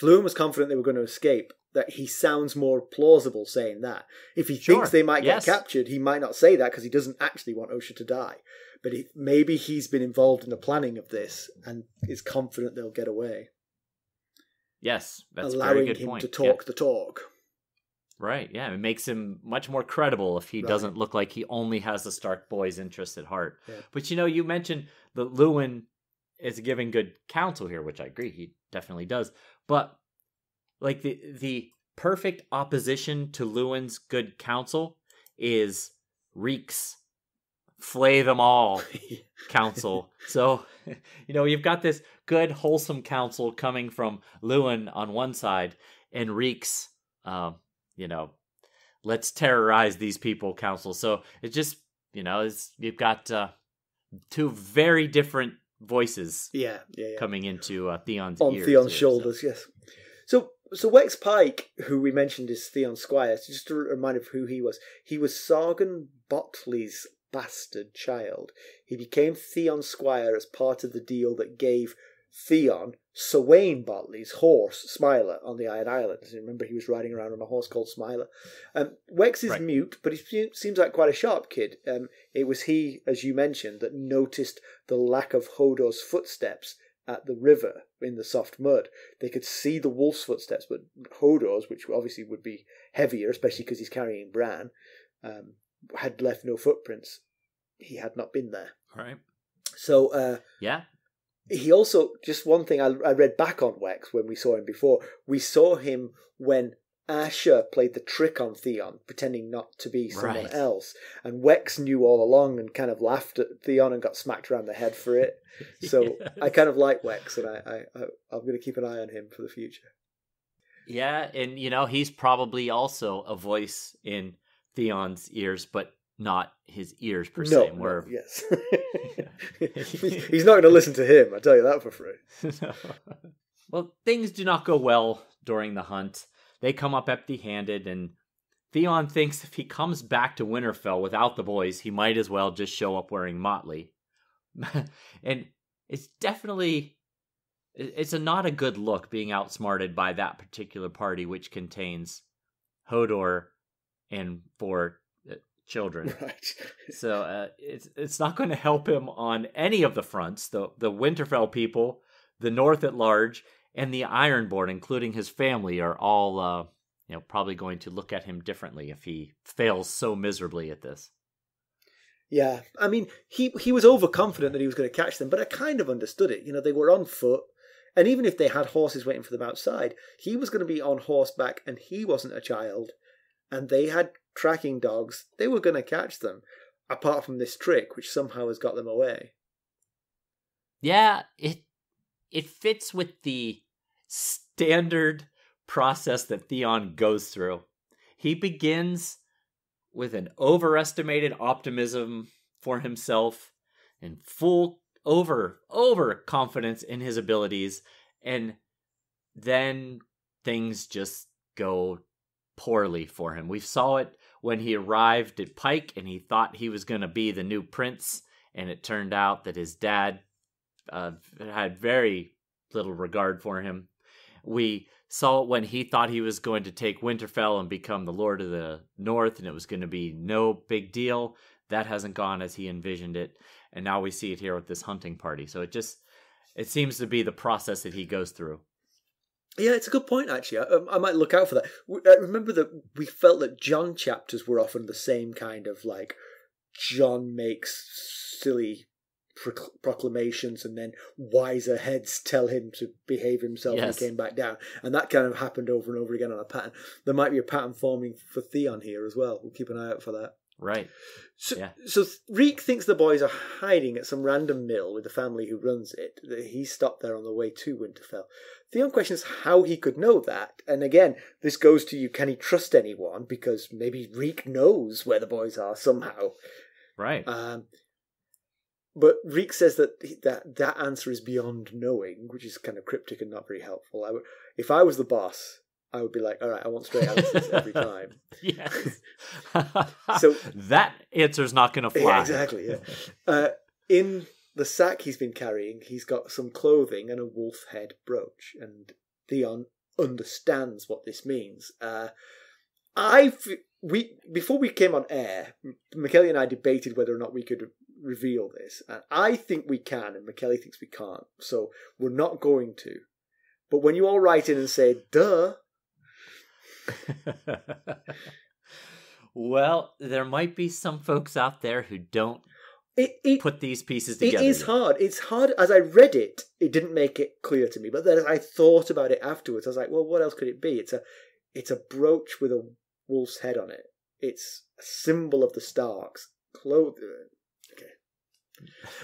Luwin was confident they were going to escape. That he sounds more plausible saying that. If he Sure, thinks they might yes. get captured, he might not say that because he doesn't actually want Osha to die. But he, maybe he's been involved in the planning of this and is confident they'll get away, Yes, that's allowing him point. to Yeah. talk the talk. Right, yeah, it makes him much more credible if he Right. doesn't look like he only has the Stark boys' interest at heart. Yeah. But you know, you mentioned that Luwin is giving good counsel here, which I agree he definitely does. But like the the perfect opposition to Luwin's good counsel is Reek's flay them all counsel. so, you know, you've got this good, wholesome counsel coming from Luwin on one side, and Reek's, um, you know, let's terrorize these people counsel. So it just, you know, it's, you've got uh, two very different voices yeah, yeah, yeah. coming into uh, Theon's on Theon's here, so- shoulders. Yes. So, so Wex Pike, who we mentioned is Theon Squire, so just a reminder of who he was. He was Sargon Botley's bastard child. He became Theon Squire as part of the deal that gave Theon Sawane Botley's horse, Smiler, on the Iron Islands. Remember, he was riding around on a horse called Smiler. Um, Wex is Right. mute, but he seems like quite a sharp kid. Um, it was he, as you mentioned, that noticed the lack of Hodor's footsteps at the river in the soft mud. They could see the wolf's footsteps, but Hodor's, which obviously would be heavier, especially because he's carrying Bran, um, had left no footprints. He had not been there. Right. So uh, Yeah. he also just one thing I, I read back on Wex when we saw him before. We saw him when Asha played the trick on Theon, pretending not to be someone Right. else, and Wex knew all along and kind of laughed at Theon and got smacked around the head for it. So I kind of like Wex, and I, I, I I'm going to keep an eye on him for the future. Yeah, and you know, he's probably also a voice in Theon's ears, but not his ears per no, se. no, yes, he's not going to listen to him. I tell you that for free. well, things do not go well during the hunt. They come up empty handed, and Theon thinks if he comes back to Winterfell without the boys, he might as well just show up wearing motley. and it's definitely it's a not a good look being outsmarted by that particular party which contains Hodor and four uh, children. Right. So uh, it's it's not going to help him on any of the fronts. The the Winterfell people, the North at large, and the Ironborn, including his family, are all uh, you know probably going to look at him differently if he fails so miserably at this. Yeah, I mean, he he was overconfident that he was going to catch them, but I kind of understood it. You know, they were on foot, and even if they had horses waiting for them outside, he was going to be on horseback, and he wasn't a child, and they had tracking dogs. They were going to catch them, apart from this trick, which somehow has got them away. Yeah, it it fits with the standard process that Theon goes through. He begins with an overestimated optimism for himself and full over over confidence in his abilities and then things just go poorly for him. We saw it when he arrived at Pike and he thought he was going to be the new prince and it turned out that his dad uh, had very little regard for him. We saw it when he thought he was going to take Winterfell and become the Lord of the North, and it was going to be no big deal. That hasn't gone as he envisioned it, and now we see it here with this hunting party. So it just it seems to be the process that he goes through. Yeah, it's a good point. Actually, I, um, I might look out for that. I remember that we felt that Jon chapters were often the same kind of like Jon makes silly proclamations, and then wiser heads tell him to behave himself, Yes. and he came back down. And that kind of happened over and over again on a pattern. There might be a pattern forming for Theon here as well. We'll keep an eye out for that. Right. So, Yeah. so Reek thinks the boys are hiding at some random mill with the family who runs it. that He stopped there on the way to Winterfell. Theon questions how he could know that. And again, this goes to you can he trust anyone? Because maybe Reek knows where the boys are somehow. Right. Um, but Reek says that he- that that answer is beyond knowing, which is kind of cryptic and not very helpful. I would, if I was the boss, I would be like, all right, I want straight answers every time. yes. So- that answer's not going to fly. Yeah, exactly. Yeah. Uh, in the sack he's been carrying, he's got some clothing and a wolf head brooch. And Theon understands what this means. Uh, I we before we came on air, Mackelly and I debated whether or not we could reveal this, and I think we can, and Mackelly thinks we can't. So we're not going to. But when you all write in and say "duh," well, there might be some folks out there who don't it, it put these pieces together. It is yet. hard. It's hard. As I read it, it didn't make it clear to me. But then as I thought about it afterwards, I was like, well, what else could it be? It's a, it's a brooch with a wolf's head on it. It's a symbol of the Starks. Clothes.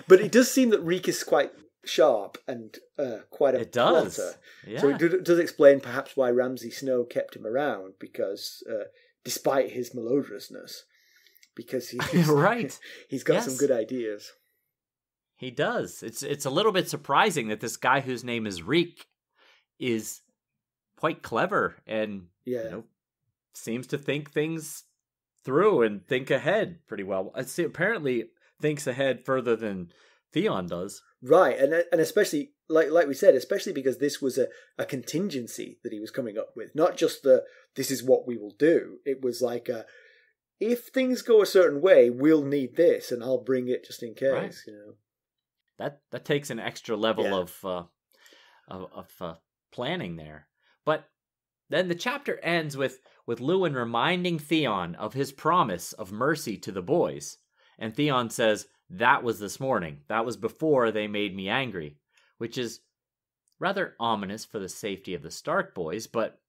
But it does seem that Reek is quite sharp and uh, quite a It does. plotter. Yeah. So it does explain perhaps why Ramsay Snow kept him around because, uh, despite his malodorousness, because he's Right. he's got some good ideas. He does. It's it's a little bit surprising that this guy whose name is Reek is quite clever and Yeah. you know seems to think things through and think ahead pretty well. I see apparently thinks ahead further than Theon does. Right, and and especially like like we said, especially because this was a, a contingency that he was coming up with, not just the this is what we will do. It was like a if things go a certain way, we'll need this, and I'll bring it just in case. Right. You know, That that takes an extra level Yeah. of uh, of, of uh, planning there. But then the chapter ends with with Luwin reminding Theon of his promise of mercy to the boys, and Theon says that was this morning. That was before they made me angry, which is rather ominous for the safety of the Stark boys. But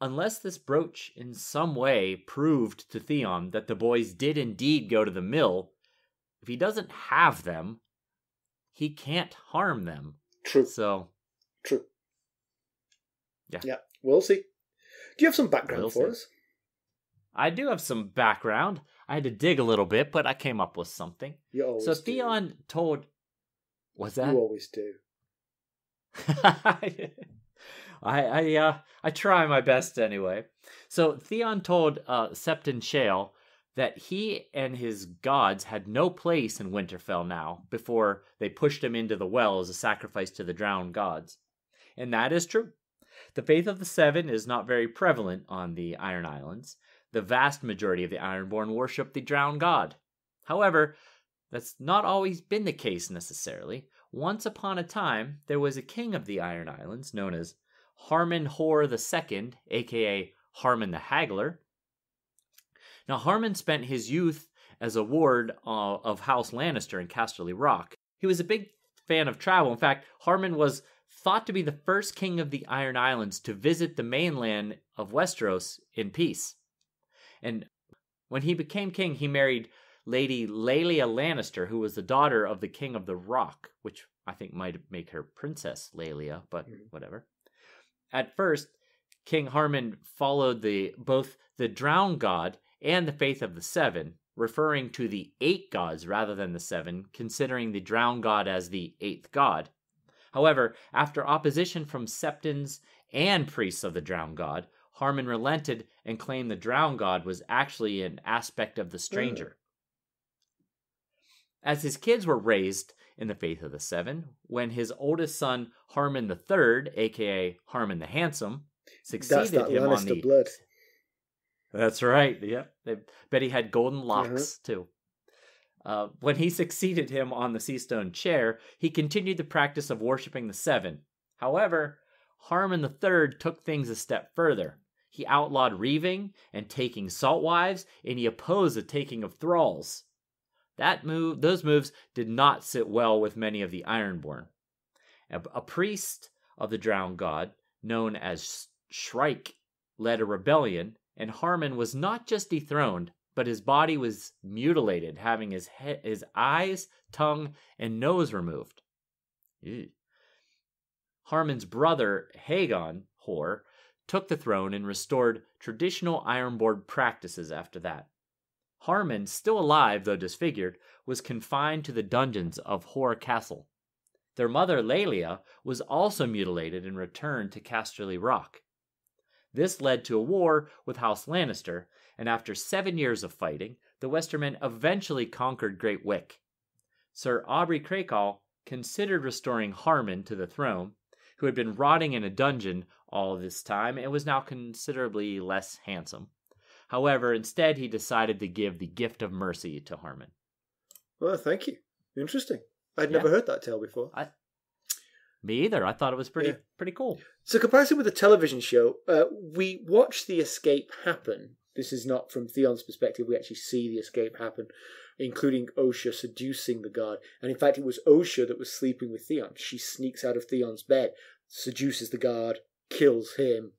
unless this brooch in some way proved to Theon that the boys did indeed go to the mill, if he doesn't have them, he can't harm them. true, So, true. Yeah. yeah. We'll see. Do you have some background We'll for see. us? I do have some background. I had to dig a little bit, but I came up with something. So do. Theon told was that You always do. I I uh I try my best anyway. So Theon told uh Septon Chayle that he and his gods had no place in Winterfell now before they pushed him into the well as a sacrifice to the drowned gods. And that is true. The faith of the Seven is not very prevalent on the Iron Islands. The vast majority of the Ironborn worship the drowned god. However, that's not always been the case necessarily. Once upon a time, there was a king of the Iron Islands known as Harmon Hoare II, aka Harmon the Haggler. Now, Harmon spent his youth as a ward uh, of House Lannister in Casterly Rock. He was a big fan of travel. In fact, Harmon was thought to be the first king of the Iron Islands to visit the mainland of Westeros in peace. And when he became king, he married Lady Lelia Lannister, who was the daughter of the King of the Rock, which I think might make her Princess Lelia, but Mhm. whatever. At first, King Harmon followed the both the drowned god and the faith of the seven, referring to the eight gods rather than the seven, considering the drowned god as the eighth god. However, after opposition from septons and priests of the drowned god, Harmon relented and claimed the drowned god was actually an aspect of the stranger. As his kids were raised in the faith of the seven, when his oldest son, Harmon III, aka Harmon the Handsome, succeeded That's that him on the blood. that's right. Yep. They bet he had Uh-huh. golden locks too. Uh, when he succeeded him on the Seastone chair, he continued the practice of worshiping the Seven. However, Harmon III took things a step further. He outlawed reaving and taking salt wives, and he opposed the taking of thralls. That move, those moves did not sit well with many of the Ironborn. A, a priest of the drowned god, known as Shrike, led a rebellion, and Harmon was not just dethroned, but his body was mutilated, having his he- his eyes, tongue, and nose removed. Ew. Harmon's brother Hagon Hoare took the throne and restored traditional Ironborn practices after that. Harmon, still alive though disfigured, was confined to the dungeons of Hoare Castle. Their mother Lelia, was also mutilated and returned to Casterly Rock. This led to a war with House Lannister, and after seven years of fighting, the Westermen eventually conquered Great Wyk. Sir Aubrey Crakehall considered restoring Harmon to the throne, who had been rotting in a dungeon all this time and was now considerably less handsome. However, instead he decided to give the gift of mercy to Harmon. Well, thank you. Interesting. I'd Yeah. never heard that tale before. Me either. I thought it was pretty Yeah. pretty cool. So, comparison with the television show, uh, we watch the escape happen. This is not from Theon's perspective. We actually see the escape happen, including Osha seducing the guard. And in fact, it was Osha that was sleeping with Theon. She sneaks out of Theon's bed, seduces the guard, kills him.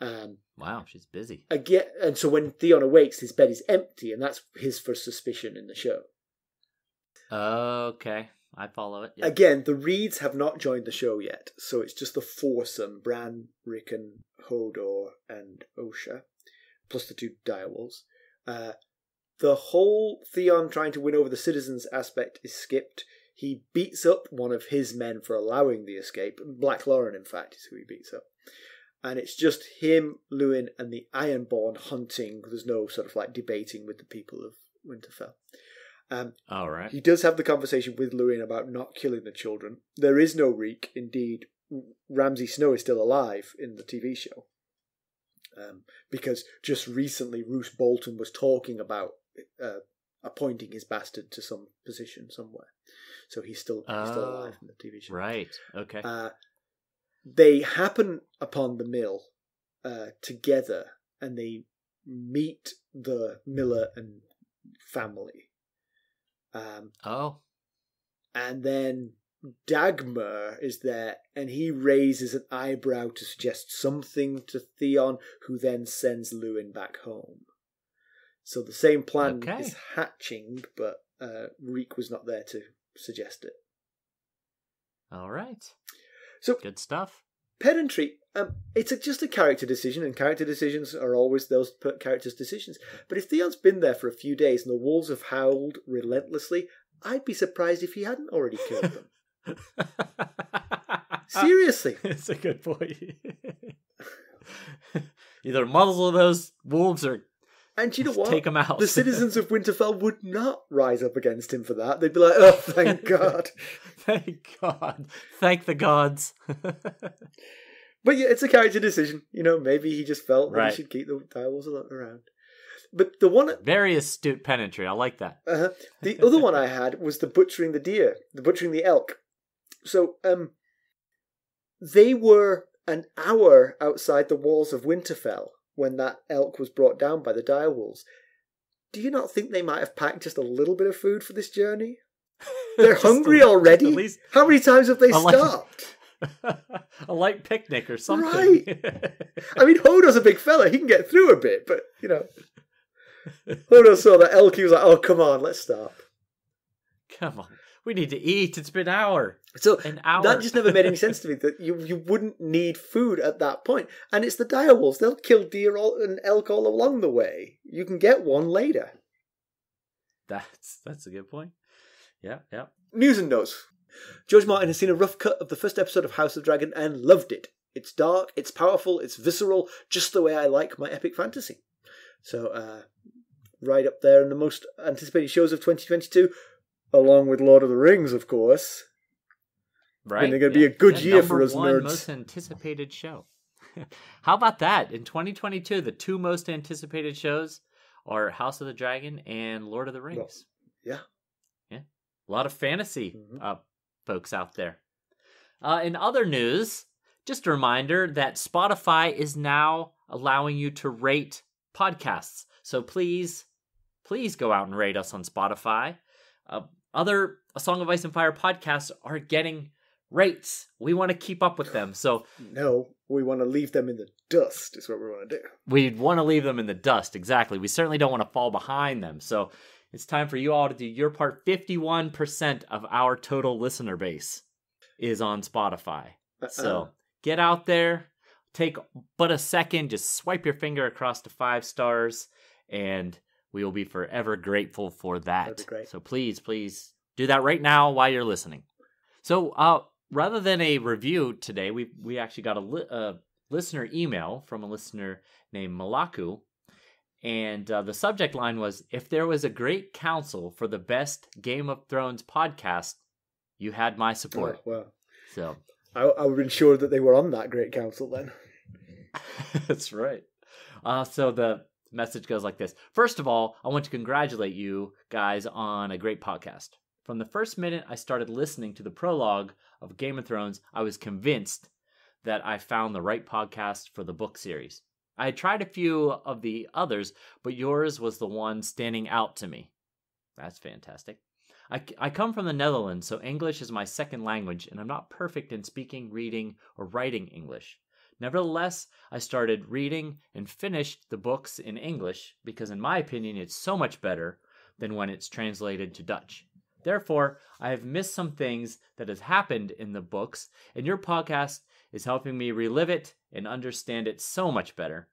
Um, Wow, she's busy. again, and so when Theon awakes, his bed is empty, and that's his first suspicion in the show. Okay, I follow it. Yeah. Again, the Reeds have not joined the show yet, so it's just the foursome Bran, Rickon, Hodor, and Osha, plus the two direwolves. Uh, the whole Theon trying to win over the citizens aspect is skipped. He beats up one of his men for allowing the escape. Black Lorren, in fact, is who he beats up. And it's just him, Luwin, and the Ironborn hunting. There's no sort of like debating with the people of Winterfell. Um, All right. he does have the conversation with Luwin about not killing the children. There is no Reek. Indeed, Ramsay Snow is still alive in the TV show. Um, because just recently, Roose Bolton was talking about uh, appointing his bastard to some position somewhere. So he's still he's still Oh, alive in the TV show. Right. Okay. Uh, they happen upon the mill uh, together, and they meet the Miller and family. Um, oh. and then Dagmer is there, and he raises an eyebrow to suggest something to Theon, who then sends Luwin back home. So the same plan Okay. is hatching, but uh, Reek was not there to suggest it. All right. So Good stuff. pedantry um, it's a, just a character decision and character decisions are always those characters decisions but if theon's been there for a few days and the wolves have howled relentlessly i'd be surprised if he hadn't already killed them seriously It's a good point. Either muzzle those wolves or and you know what take them out. the citizens of winterfell would not rise up against him for that they'd be like oh thank god Thank God. Thank the gods. but yeah it's a character decision you know maybe he just felt that he should keep the direwolves around but the one Very astute pedantry. I like that. Uh-huh. The other one I had was the butchering the deer, the butchering the elk. So, um, they were an hour outside the walls of Winterfell when that elk was brought down by the direwolves. Do you not think they might have packed just a little bit of food for this journey? They're hungry a- already. Least How many times have they A light- stopped? a light picnic or something. Right. I mean, Hodor's a big fella; he can get through a bit, but you know, Hodor saw that elk. He was like, "Oh, come on, let's stop." Come on. We need to eat. It's been an hour. So An hour. That just never made any sense to me. That you you wouldn't need food at that point. and it's the direwolves. They'll kill deer all, and elk all along the way. You can get one later. That's that's a good point. Yeah, yeah. News and notes. George Martin has seen a rough cut of the first episode of House of Dragon and loved it. It's dark, it's powerful, it's visceral, just the way I like my epic fantasy. So, uh, right up there in the most anticipated shows of 2022, along with Lord of the Rings, of course. Right. And they're gonna be a good year for us one nerds. Most anticipated show. How about that? In 2022, the two most anticipated shows are House of the Dragon and Lord of the Rings. yeah. Yeah. A lot of fantasy Mhm. uh, folks out there. Uh, in other news, just a reminder that Spotify is now allowing you to rate podcasts. So please, please go out and rate us on Spotify. Uh, other A Song of Ice and Fire podcasts are getting rates. We want to keep up with them. So No, we want to leave them in the dust, is what we want to do. we want to leave them in the dust. Exactly. We certainly don't want to fall behind them. So it's time for you all to do your part. 51% of our total listener base is on Spotify. Uh-uh. So get out there, take but a second, just swipe your finger across to five stars, and we will be forever grateful for that. That'd be great. So please, please do that right now while you're listening. So uh, rather than a review today, we we actually got a, li- a listener email from a listener named Malaku. And uh, the subject line was If there was a great council for the best Game of Thrones podcast, you had my support. Oh, So I, I would ensure that they were on that great council then. That's right. Uh, so the message goes like this First of all, I want to congratulate you guys on a great podcast. From the first minute I started listening to the prologue of Game of Thrones, I was convinced that I found the right podcast for the book series. I had tried a few of the others, but yours was the one standing out to me. That's fantastic. I, I come from the Netherlands, so English is my second language, and I'm not perfect in speaking, reading, or writing English. Nevertheless, I started reading and finished the books in English because, in my opinion, it's so much better than when it's translated to Dutch. Therefore, I have missed some things that has happened in the books, and your podcast is helping me relive it and understand it so much better.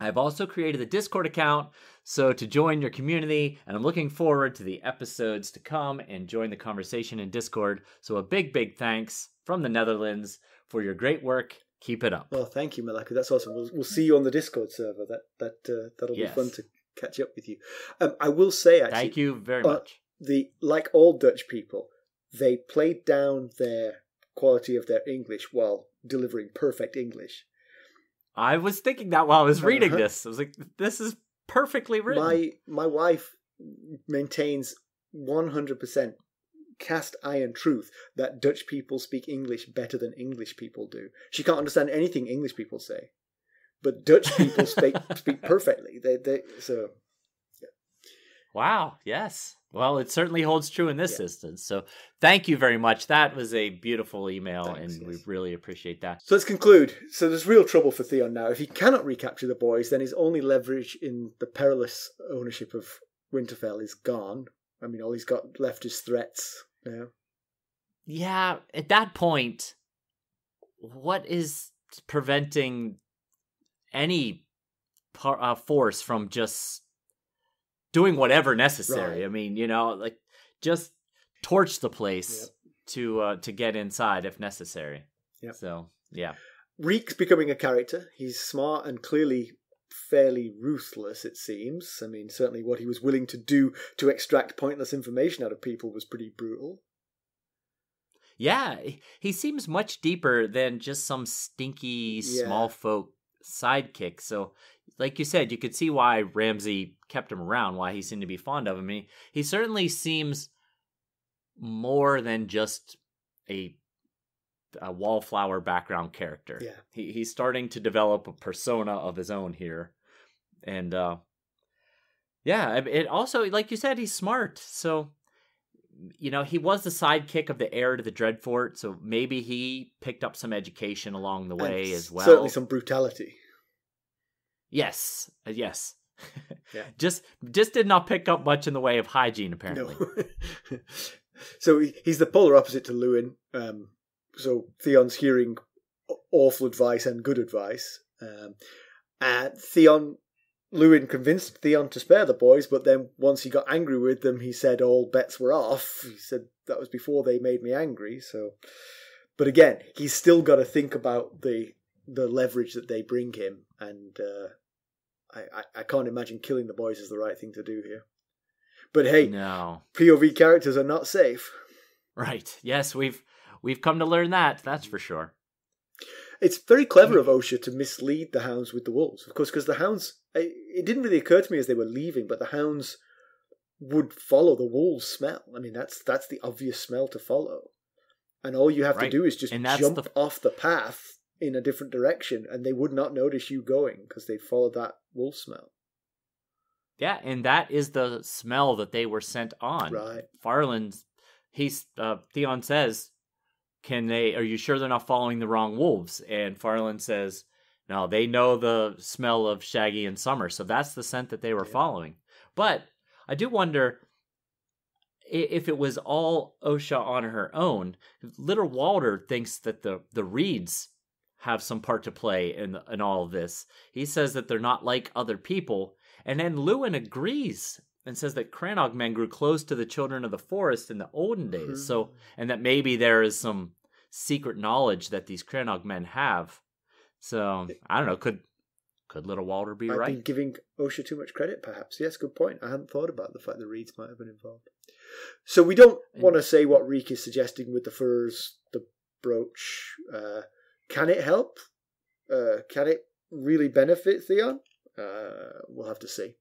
I've also created a Discord account so to join your community, and I'm looking forward to the episodes to come and join the conversation in Discord. So a big, big thanks from the Netherlands for your great work. Keep it up. Well, thank you, Malaka. That's awesome. We'll, we'll see you on the Discord server. That that uh, that'll Yes. be fun to catch up with you. Um, I will say actually, Thank you very uh, much. the like all Dutch people, they played down their quality of their English while delivering perfect English. I was thinking that while I was reading Uh-huh. this. I was like, this is perfectly written. My my wife maintains one hundred percent cast iron truth that Dutch people speak English better than English people do. She can't understand anything English people say, but Dutch people speak speak perfectly. They they so Wow, yes. Well, it certainly holds true in this Yeah. instance. So thank you very much. That was a beautiful email, Thanks, and we really appreciate that. So let's conclude. So there's real trouble for Theon now. If he cannot recapture the boys, then his only leverage in the perilous ownership of Winterfell is gone. I mean, all he's got left is threats now. Yeah, at that point, what is preventing any par- uh, force from just doing whatever necessary? Right. I mean, you know, like just torch the place Yep. to uh, to get inside if necessary. Yeah. So yeah, Reek's becoming a character. He's smart and clearly fairly ruthless, it seems. I mean, certainly what he was willing to do to extract pointless information out of people was pretty brutal. yeah, he- seems much deeper than just some stinky Yeah. small folk sidekick. So, like you said, you could see why Ramsay kept him around, why he seemed to be fond of him. He, he certainly seems more than just a a wallflower background character. Yeah. He he's starting to develop a persona of his own here. And uh yeah, it also like you said he's smart. So you know, he was the sidekick of the heir to the Dreadfort, so maybe he picked up some education along the way And as well. Certainly some brutality. Yes, uh, yes. Yeah. just just did not pick up much in the way of hygiene apparently. No. so he- he's the polar opposite to Luwin. Um, so Theon's hearing awful advice and good advice. Um, and Theon, Luwin convinced Theon to spare the boys, but then once he got angry with them, he said all bets were off. He said that was before they made me angry. So, but again, he's still got to think about the the leverage that they bring him, and uh, I, I I can't imagine killing the boys is the right thing to do here. But hey, No. POV characters are not safe. Right. Yes, we've we've come to learn that, that's for sure. It's very clever of Osha to mislead the hounds with the wolves, of course, because the hounds, it didn't really occur to me as they were leaving, but the hounds would follow the wolves' smell. I mean, that's that's the obvious smell to follow, and all you have Right. to do is just jump the- off the path in a different direction, and they would not notice you going because they follow that wolf smell. Yeah, and that is the smell that they were sent on. Right. Farlen he's uh Theon says, Can they are you sure they're not following the wrong wolves? And Farlen says, No, they know the smell of Shaggy and Summer, so that's the scent that they were Yeah. following. But I do wonder if it was all Osha on her own. Little Walder thinks that the the reeds have some part to play in in all of this. He says that they're not like other people, and then Luwin agrees and says that crannogmen grew close to the children of the forest in the olden days. So, and that maybe there is some secret knowledge that these crannogmen have. So I don't know. Could could little Walder be I've right? been giving Osha too much credit, perhaps. Yes, good point. I hadn't thought about the fact that Reeds might have been involved. So we don't And- want to say what Reek is suggesting with the furs, the brooch. Uh, can it help? Uh, can it really benefit Theon? Uh, we'll have to see.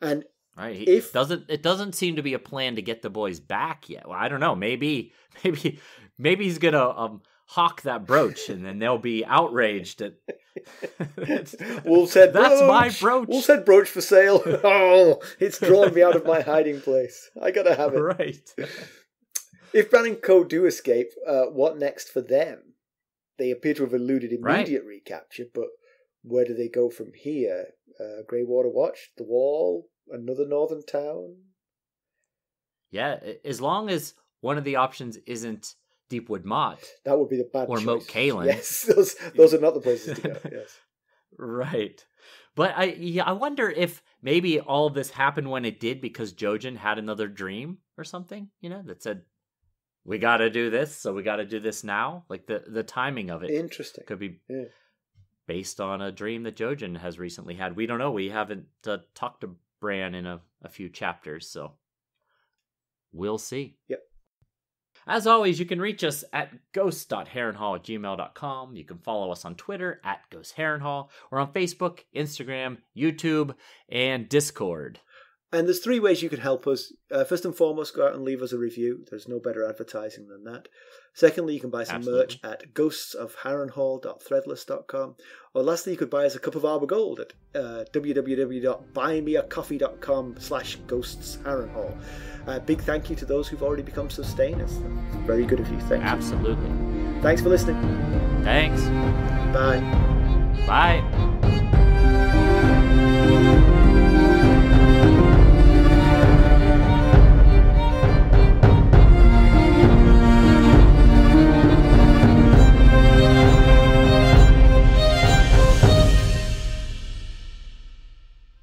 And Right. He, If- it doesn't it doesn't seem to be a plan to get the boys back yet. Well, I don't know. Maybe maybe maybe he's gonna um hawk that brooch and then they'll be outraged at Wolf said, That's my brooch! brooch. Wolf said brooch for sale. oh, it's drawn me out of my hiding place. I gotta have it. right. If Bran and Co do escape, uh, what next for them? They appear to have eluded Right. immediate recapture, but where do they go from here? Uh, Greywater Watch, the Wall, another northern town. Yeah, as long as one of the options isn't Deepwood Motte. That would be the bad Or choice. Moat Cailin. Yes, those those are not the places to go. Yes. Right. But I yeah, I wonder if maybe all of this happened when it did because Jojen had another dream or something, you know, that said we got to do this, so we got to do this now. Like the the timing of it Interesting. could be Yeah. based on a dream that Jojen has recently had. We don't know. We haven't uh, talked to Bran in a, a few chapters, so we'll see. Yep. As always, you can reach us at ghost.heronhall at gmail.com. You can follow us on Twitter at ghostheronhall or on Facebook, Instagram, YouTube, and Discord. And there's three ways you can help us. Uh, first and foremost, go out and leave us a review. There's no better advertising than that. Secondly, you can buy some merch at ghostsofharrenhall.threadless.com. Or lastly, you could buy us a cup of Arbor Gold at uh, www.buymeacoffee.com slash ghostsharrenhall. Uh, big thank you to those who've already become sustainers. Very good of you. Thank you. Absolutely. Thanks for listening. Thanks. Bye. Bye.